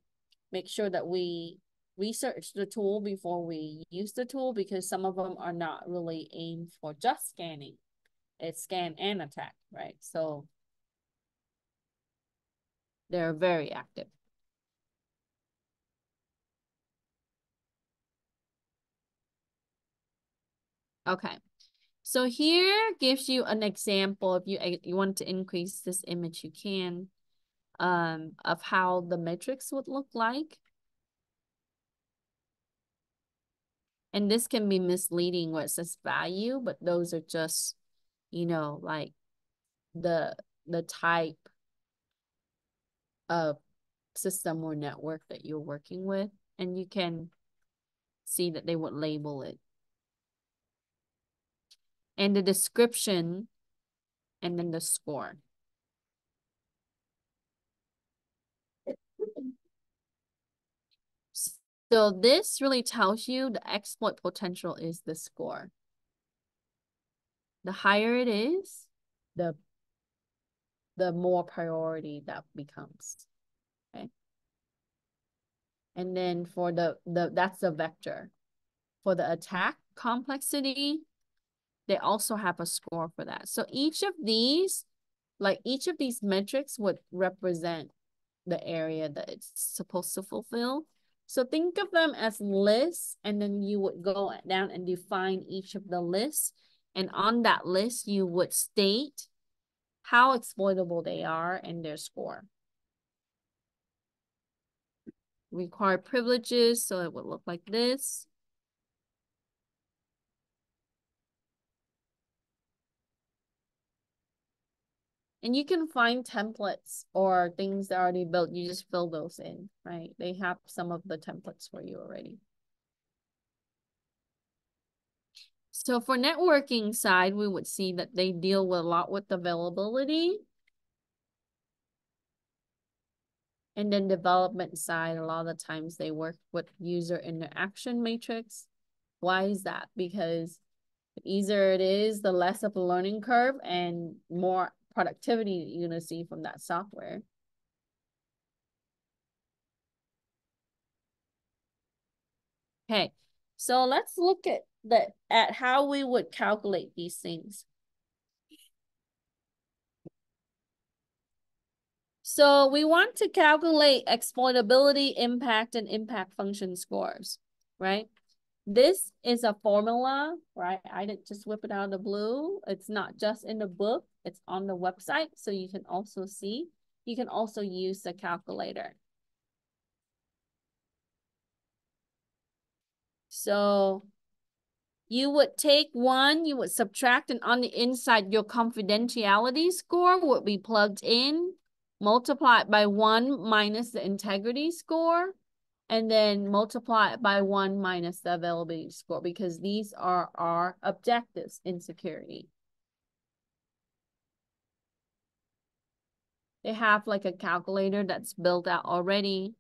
make sure that we research the tool before we use the tool because some of them are not really aimed for just scanning. It's scan and attack, right? So they're very active. Okay. So here gives you an example. If you, you want to increase this image, you can, um, of how the metrics would look like. And this can be misleading where it says value, but those are just, you know, like the the type of system or network that you're working with, and you can see that they would label it. And the description, and then the score. So this really tells you the exploit potential is the score. The higher it is, the the more priority that becomes. Okay. And then for the, the that's the vector. For the attack complexity, they also have a score for that. So each of these, like each of these metrics would represent the area that it's supposed to fulfill. So think of them as lists, and then you would go down and define each of the lists. And on that list, you would state how exploitable they are and their score. Require privileges, so it would look like this. And you can find templates or things that are already built. You just fill those in, right? They have some of the templates for you already. So for networking side, we would see that they deal with a lot with availability. And then development side, a lot of the times they work with user interaction matrix. Why is that? Because the easier it is, the less of a learning curve and more productivity you're going to see from that software. Okay, so let's look at the at how we would calculate these things. So we want to calculate exploitability, impact, and impact function scores, right? This is a formula, right? I didn't just whip it out of the blue. It's not just in the book, it's on the website. So you can also see, you can also use the calculator. So you would take one, you would subtract, and on the inside, your confidentiality score would be plugged in, multiplied by one minus the integrity score and then multiply it by one minus the availability score because these are our objectives in security. They have like a calculator that's built out already.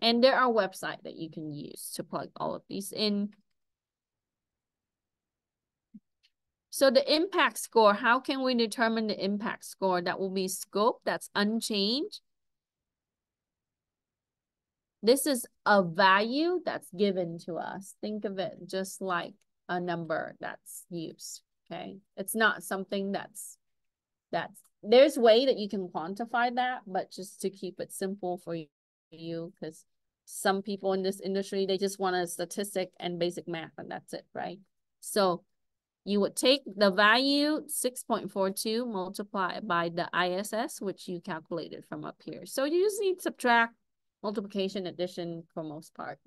And there are websites that you can use to plug all of these in. So the impact score, how can we determine the impact score? That will be scope that's unchanged this is a value that's given to us. Think of it just like a number that's used, okay? It's not something that's, that's, there's way that you can quantify that, but just to keep it simple for you, because some people in this industry, they just want a statistic and basic math and that's it, right? So you would take the value 6.42 multiplied by the ISS, which you calculated from up here. So you just need subtract multiplication, addition for most part.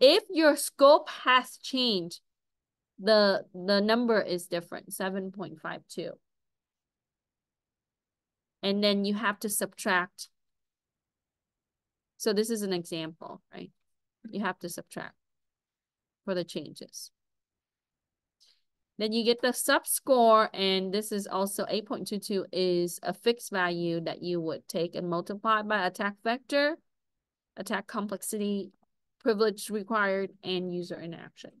If your scope has changed, the, the number is different, 7.52. And then you have to subtract. So this is an example, right? You have to subtract for the changes. Then you get the sub score, and this is also 8.22 is a fixed value that you would take and multiply by attack vector, attack complexity, privilege required, and user interaction.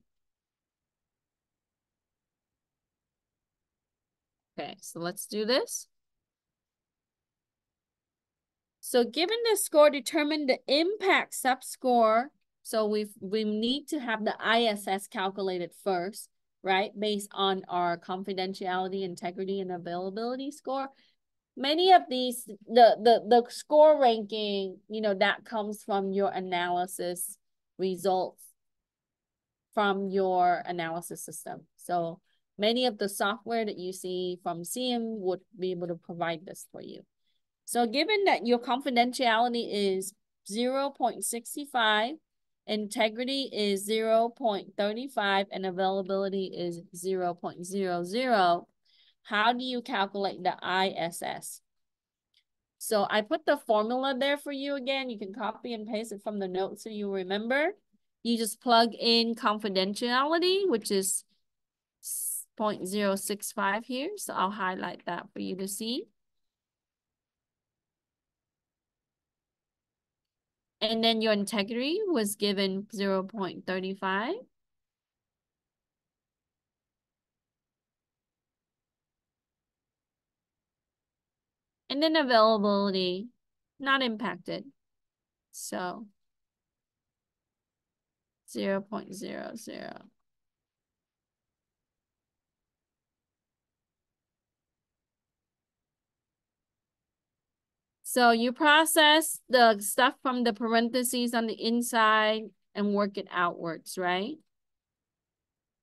Okay, so let's do this. So given the score, determine the impact subscore. So we we need to have the ISS calculated first right? Based on our confidentiality, integrity, and availability score. Many of these, the, the, the score ranking, you know, that comes from your analysis results from your analysis system. So many of the software that you see from SIEM would be able to provide this for you. So given that your confidentiality is 0 0.65 integrity is 0 0.35 and availability is 0 0.00, how do you calculate the ISS? So I put the formula there for you again. You can copy and paste it from the notes so you remember. You just plug in confidentiality, which is 0.065 here. So I'll highlight that for you to see. And then your integrity was given 0 0.35. And then availability, not impacted. So 0 0.00. So you process the stuff from the parentheses on the inside and work it outwards, right?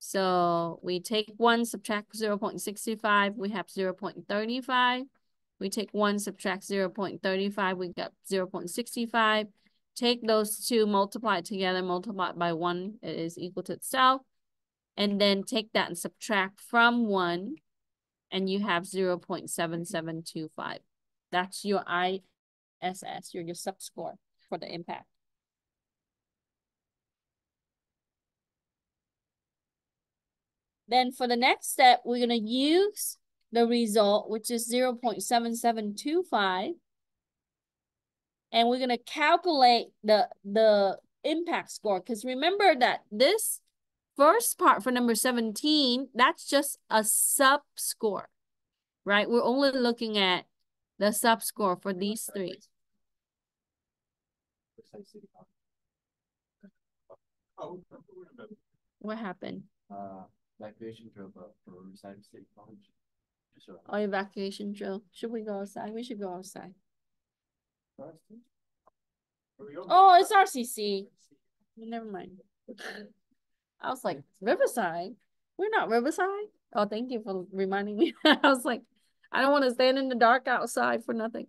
So we take 1, subtract 0 0.65, we have 0 0.35. We take 1, subtract 0 0.35, we got 0 0.65. Take those two, multiply it together, multiply by 1, it is equal to itself. And then take that and subtract from 1 and you have 0 0.7725. That's your ISS, your, your sub-score for the impact. Then for the next step, we're going to use the result, which is 0 0.7725. And we're going to calculate the, the impact score. Because remember that this first part for number 17, that's just a sub score, right? We're only looking at the sub score for these three. What happened? Uh, evacuation drill for State College. Oh, evacuation drill. Should we go outside? We should go outside. Oh, it's RCC. Never mind. I was like, Riverside? We're not Riverside? Oh, thank you for reminding me. I was like, I don't want to stand in the dark outside for nothing.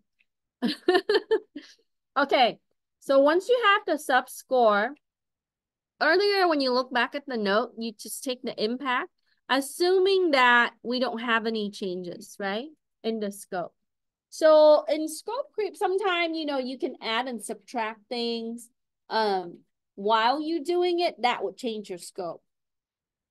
okay, so once you have the sub score, earlier when you look back at the note, you just take the impact, assuming that we don't have any changes, right, in the scope. So in scope creep, sometimes, you know, you can add and subtract things. Um, while you're doing it, that would change your scope.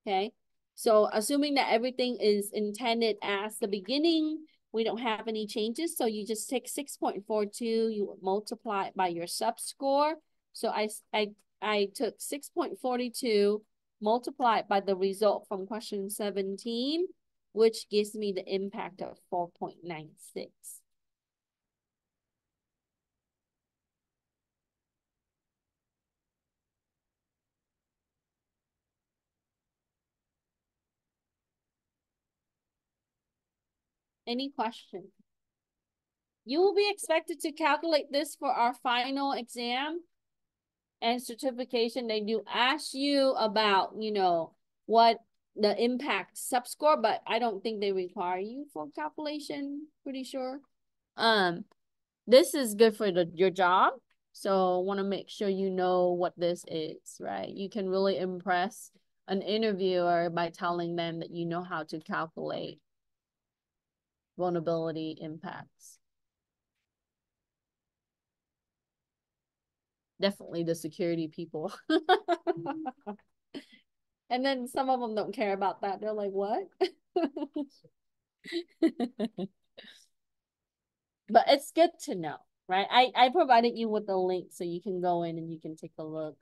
Okay. So assuming that everything is intended as the beginning, we don't have any changes. So you just take 6.42, you multiply it by your sub score. So I, I, I took 6.42 multiplied by the result from question 17, which gives me the impact of 4.96. Any questions? You will be expected to calculate this for our final exam and certification. They do ask you about, you know, what the impact sub-score, but I don't think they require you for calculation, pretty sure. Um, this is good for the, your job. So want to make sure you know what this is, right? You can really impress an interviewer by telling them that you know how to calculate vulnerability impacts. Definitely the security people. and then some of them don't care about that. They're like, what? but it's good to know, right? I, I provided you with the link so you can go in and you can take a look.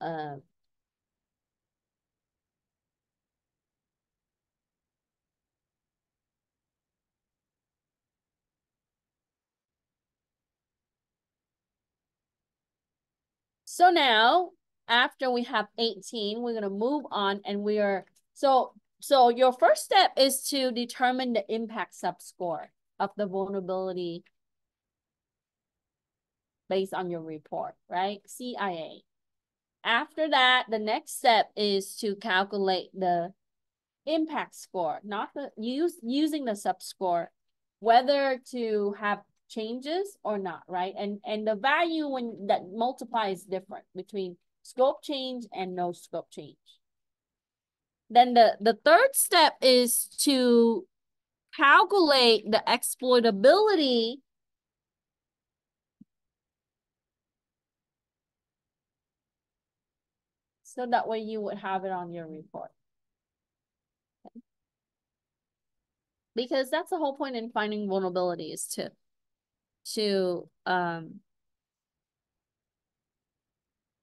Uh, So now, after we have 18, we're going to move on and we are, so, so your first step is to determine the impact subscore of the vulnerability based on your report, right? CIA. After that, the next step is to calculate the impact score, not the use using the subscore, whether to have changes or not, right? And and the value when that multiply is different between scope change and no scope change. Then the, the third step is to calculate the exploitability so that way you would have it on your report. Okay. Because that's the whole point in finding vulnerabilities to to um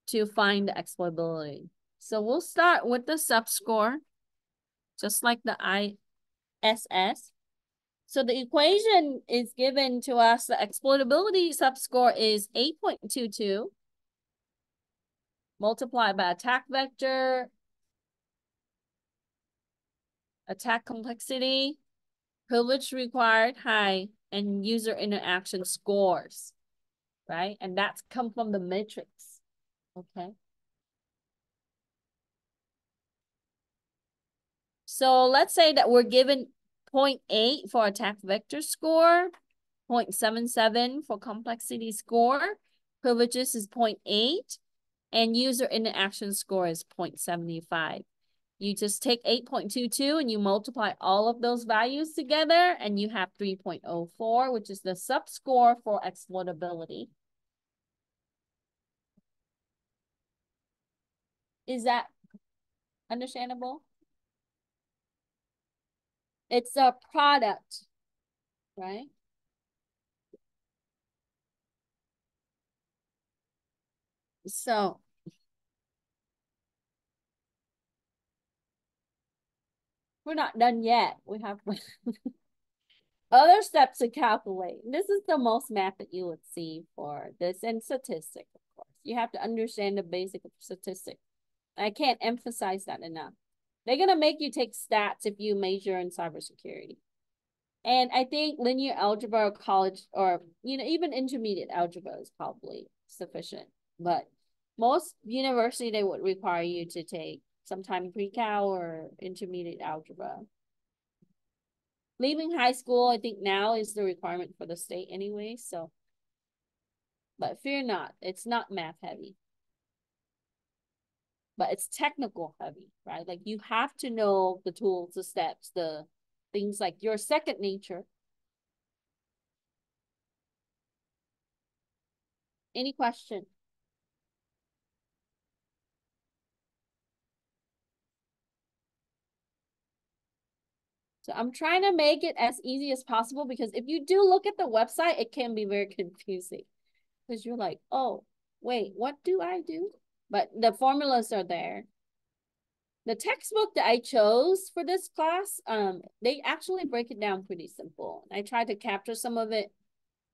to find the exploitability. So we'll start with the sub-score, just like the ISS. So the equation is given to us, the exploitability sub-score is 8.22 multiplied by attack vector, attack complexity, privilege required high, and user interaction scores, right? And that's come from the matrix, okay? So let's say that we're given 0.8 for attack vector score, 0.77 for complexity score, privileges is 0.8, and user interaction score is 0.75. You just take 8.22 and you multiply all of those values together and you have 3.04, which is the subscore for exploitability. Is that understandable? It's a product, right? So we're not done yet. We have other steps to calculate. This is the most math that you would see for this and statistics, of course. You have to understand the basic of statistics. I can't emphasize that enough. They're going to make you take stats if you major in cybersecurity. And I think linear algebra or college or, you know, even intermediate algebra is probably sufficient. But most university, they would require you to take sometime pre-cal or intermediate algebra. Leaving high school, I think now is the requirement for the state anyway. So, but fear not, it's not math heavy but it's technical heavy, right? Like you have to know the tools, the steps, the things like your second nature. Any question? So I'm trying to make it as easy as possible because if you do look at the website, it can be very confusing because you're like, oh, wait, what do I do? but the formulas are there. The textbook that I chose for this class, um, they actually break it down pretty simple. I tried to capture some of it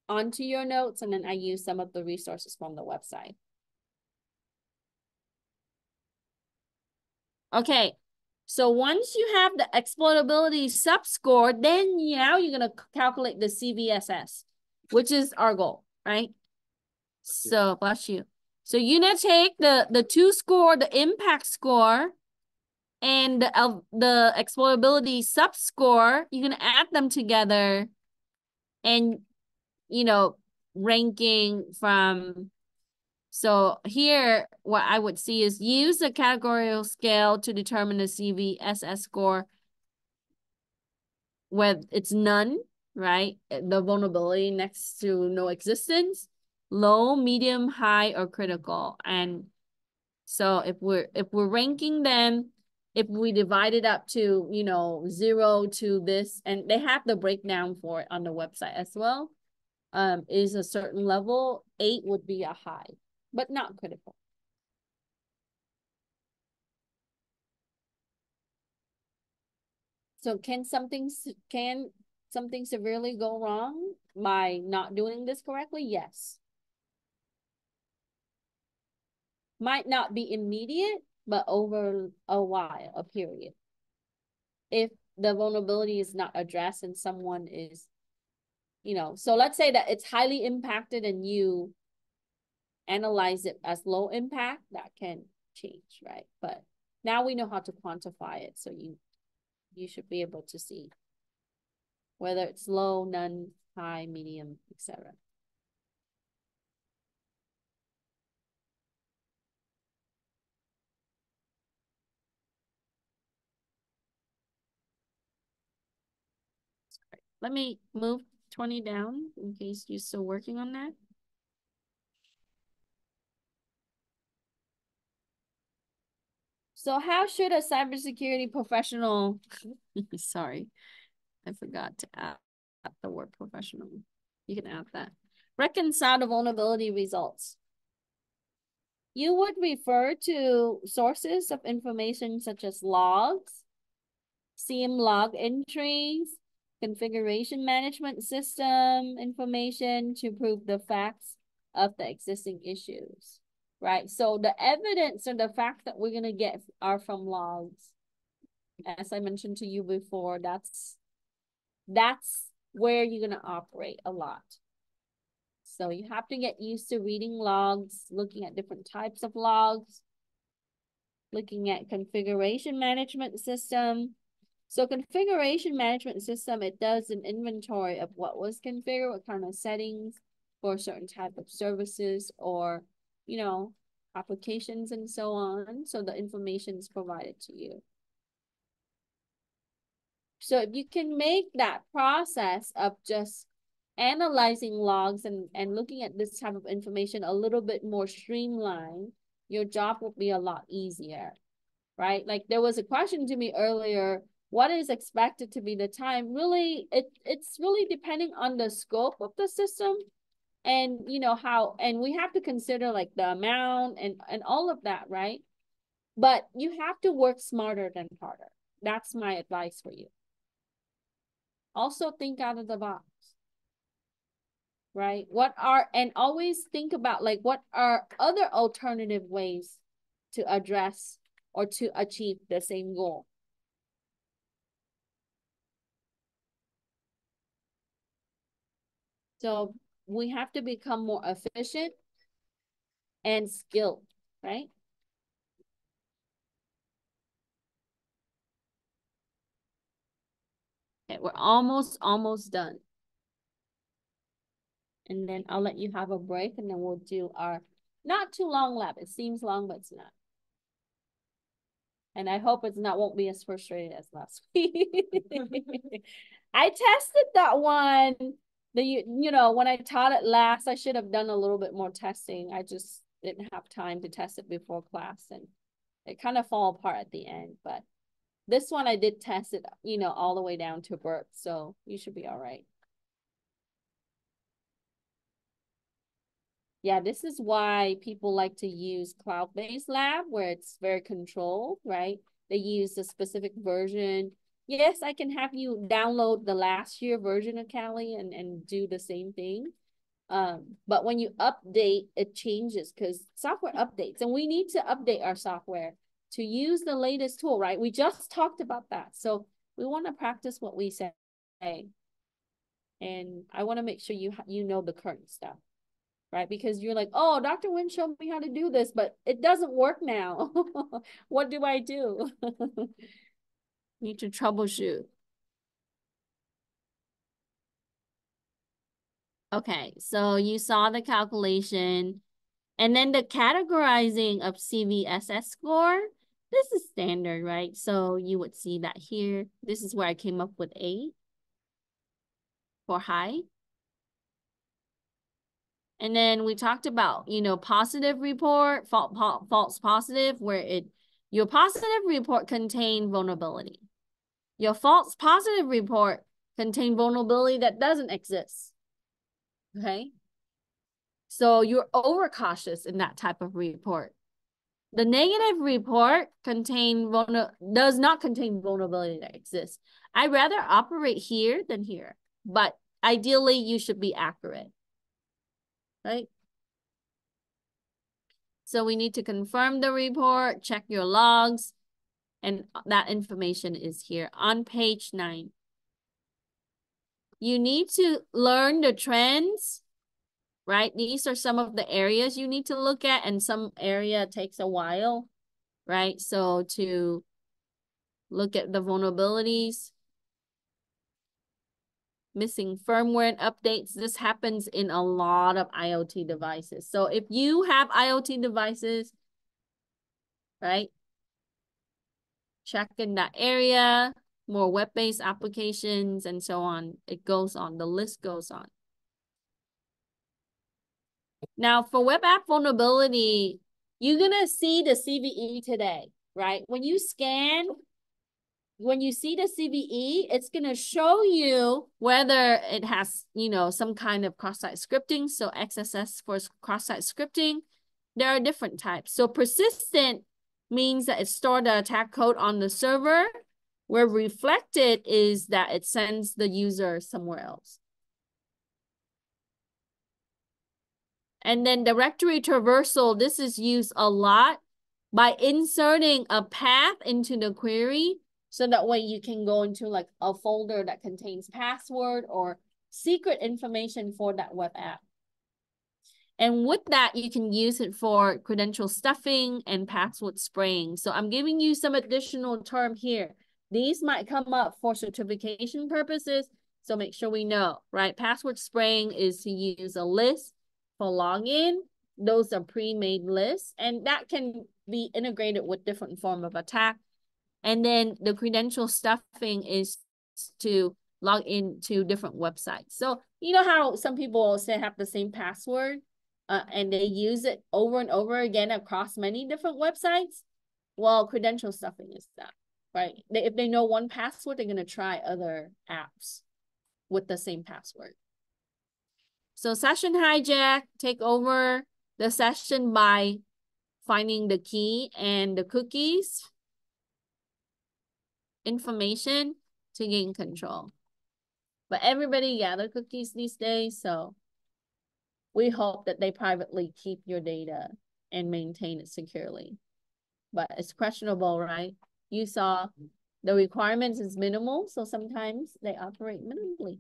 onto your notes and then I use some of the resources from the website. Okay, so once you have the exploitability subscore, then now you're going to calculate the CVSS, which is our goal, right? So, bless you. So you're gonna take the the two score, the impact score, and the uh, the exploitability sub score. You're gonna add them together, and you know ranking from. So here, what I would see is use the categorical scale to determine the CVSS score. Where it's none, right? The vulnerability next to no existence low, medium, high, or critical. And so if we're if we're ranking them, if we divide it up to, you know, zero to this, and they have the breakdown for it on the website as well, um, is a certain level, eight would be a high, but not critical. So can something can something severely go wrong by not doing this correctly? Yes. might not be immediate, but over a while, a period. If the vulnerability is not addressed and someone is, you know, so let's say that it's highly impacted and you analyze it as low impact, that can change, right? But now we know how to quantify it. So you you should be able to see whether it's low, none, high, medium, etc. Let me move 20 down in case you're still working on that. So how should a cybersecurity professional, sorry, I forgot to add the word professional. You can add that. Reconcile the vulnerability results. You would refer to sources of information such as logs, SIEM log entries, configuration management system information to prove the facts of the existing issues, right? So the evidence or the facts that we're going to get are from logs. As I mentioned to you before, that's that's where you're going to operate a lot. So you have to get used to reading logs, looking at different types of logs, looking at configuration management system, so configuration management system, it does an inventory of what was configured, what kind of settings for certain type of services or, you know, applications and so on. So the information is provided to you. So if you can make that process of just analyzing logs and, and looking at this type of information a little bit more streamlined, your job will be a lot easier, right? Like there was a question to me earlier, what is expected to be the time? Really, it it's really depending on the scope of the system and you know how and we have to consider like the amount and and all of that, right? But you have to work smarter than harder. That's my advice for you. Also think out of the box right? What are, and always think about like, what are other alternative ways to address or to achieve the same goal? So we have to become more efficient and skilled, right? Okay, we're almost, almost done and then I'll let you have a break and then we'll do our not too long lab. It seems long, but it's not. And I hope it's not won't be as frustrated as last week. I tested that one. The you, you know when I taught it last, I should have done a little bit more testing. I just didn't have time to test it before class, and it kind of fall apart at the end. But this one I did test it, you know, all the way down to birth, so you should be all right. yeah, this is why people like to use cloud-based lab where it's very controlled, right? They use a specific version. Yes, I can have you download the last year version of Kali and, and do the same thing. Um, but when you update, it changes because software updates and we need to update our software to use the latest tool, right? We just talked about that. So we want to practice what we say. And I want to make sure you you know the current stuff right? Because you're like, oh, Dr. Nguyen showed me how to do this, but it doesn't work now. what do I do? Need to troubleshoot. Okay, so you saw the calculation and then the categorizing of CVSS score. This is standard, right? So you would see that here. This is where I came up with eight for high. And then we talked about, you know, positive report, false, false positive, where it your positive report contained vulnerability. Your false positive report contain vulnerability that doesn't exist. Okay. So you're overcautious in that type of report. The negative report contain does not contain vulnerability that exists. I'd rather operate here than here, but ideally you should be accurate right? So we need to confirm the report, check your logs, and that information is here on page nine. You need to learn the trends, right? These are some of the areas you need to look at and some area takes a while, right? So to look at the vulnerabilities, missing firmware updates. This happens in a lot of IoT devices. So if you have IoT devices, right, check in that area, more web-based applications and so on. It goes on, the list goes on. Now for web app vulnerability, you're gonna see the CVE today, right? When you scan when you see the CVE, it's to show you whether it has, you know, some kind of cross-site scripting. So XSS for cross-site scripting, there are different types. So persistent means that it stored the attack code on the server, where reflected is that it sends the user somewhere else. And then directory traversal, this is used a lot by inserting a path into the query so that way you can go into like a folder that contains password or secret information for that web app. And with that, you can use it for credential stuffing and password spraying. So I'm giving you some additional term here. These might come up for certification purposes. So make sure we know, right? Password spraying is to use a list for login. Those are pre-made lists and that can be integrated with different form of attack and then the credential stuffing is to log into different websites. So you know how some people say have the same password uh, and they use it over and over again across many different websites? Well, credential stuffing is that, right? They, if they know one password, they're going to try other apps with the same password. So session hijack, take over the session by finding the key and the cookies information to gain control. But everybody gather cookies these days, so we hope that they privately keep your data and maintain it securely. But it's questionable, right? You saw the requirements is minimal, so sometimes they operate minimally.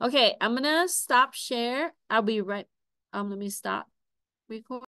Okay, I'm gonna stop share. I'll be right. Um, let me stop record.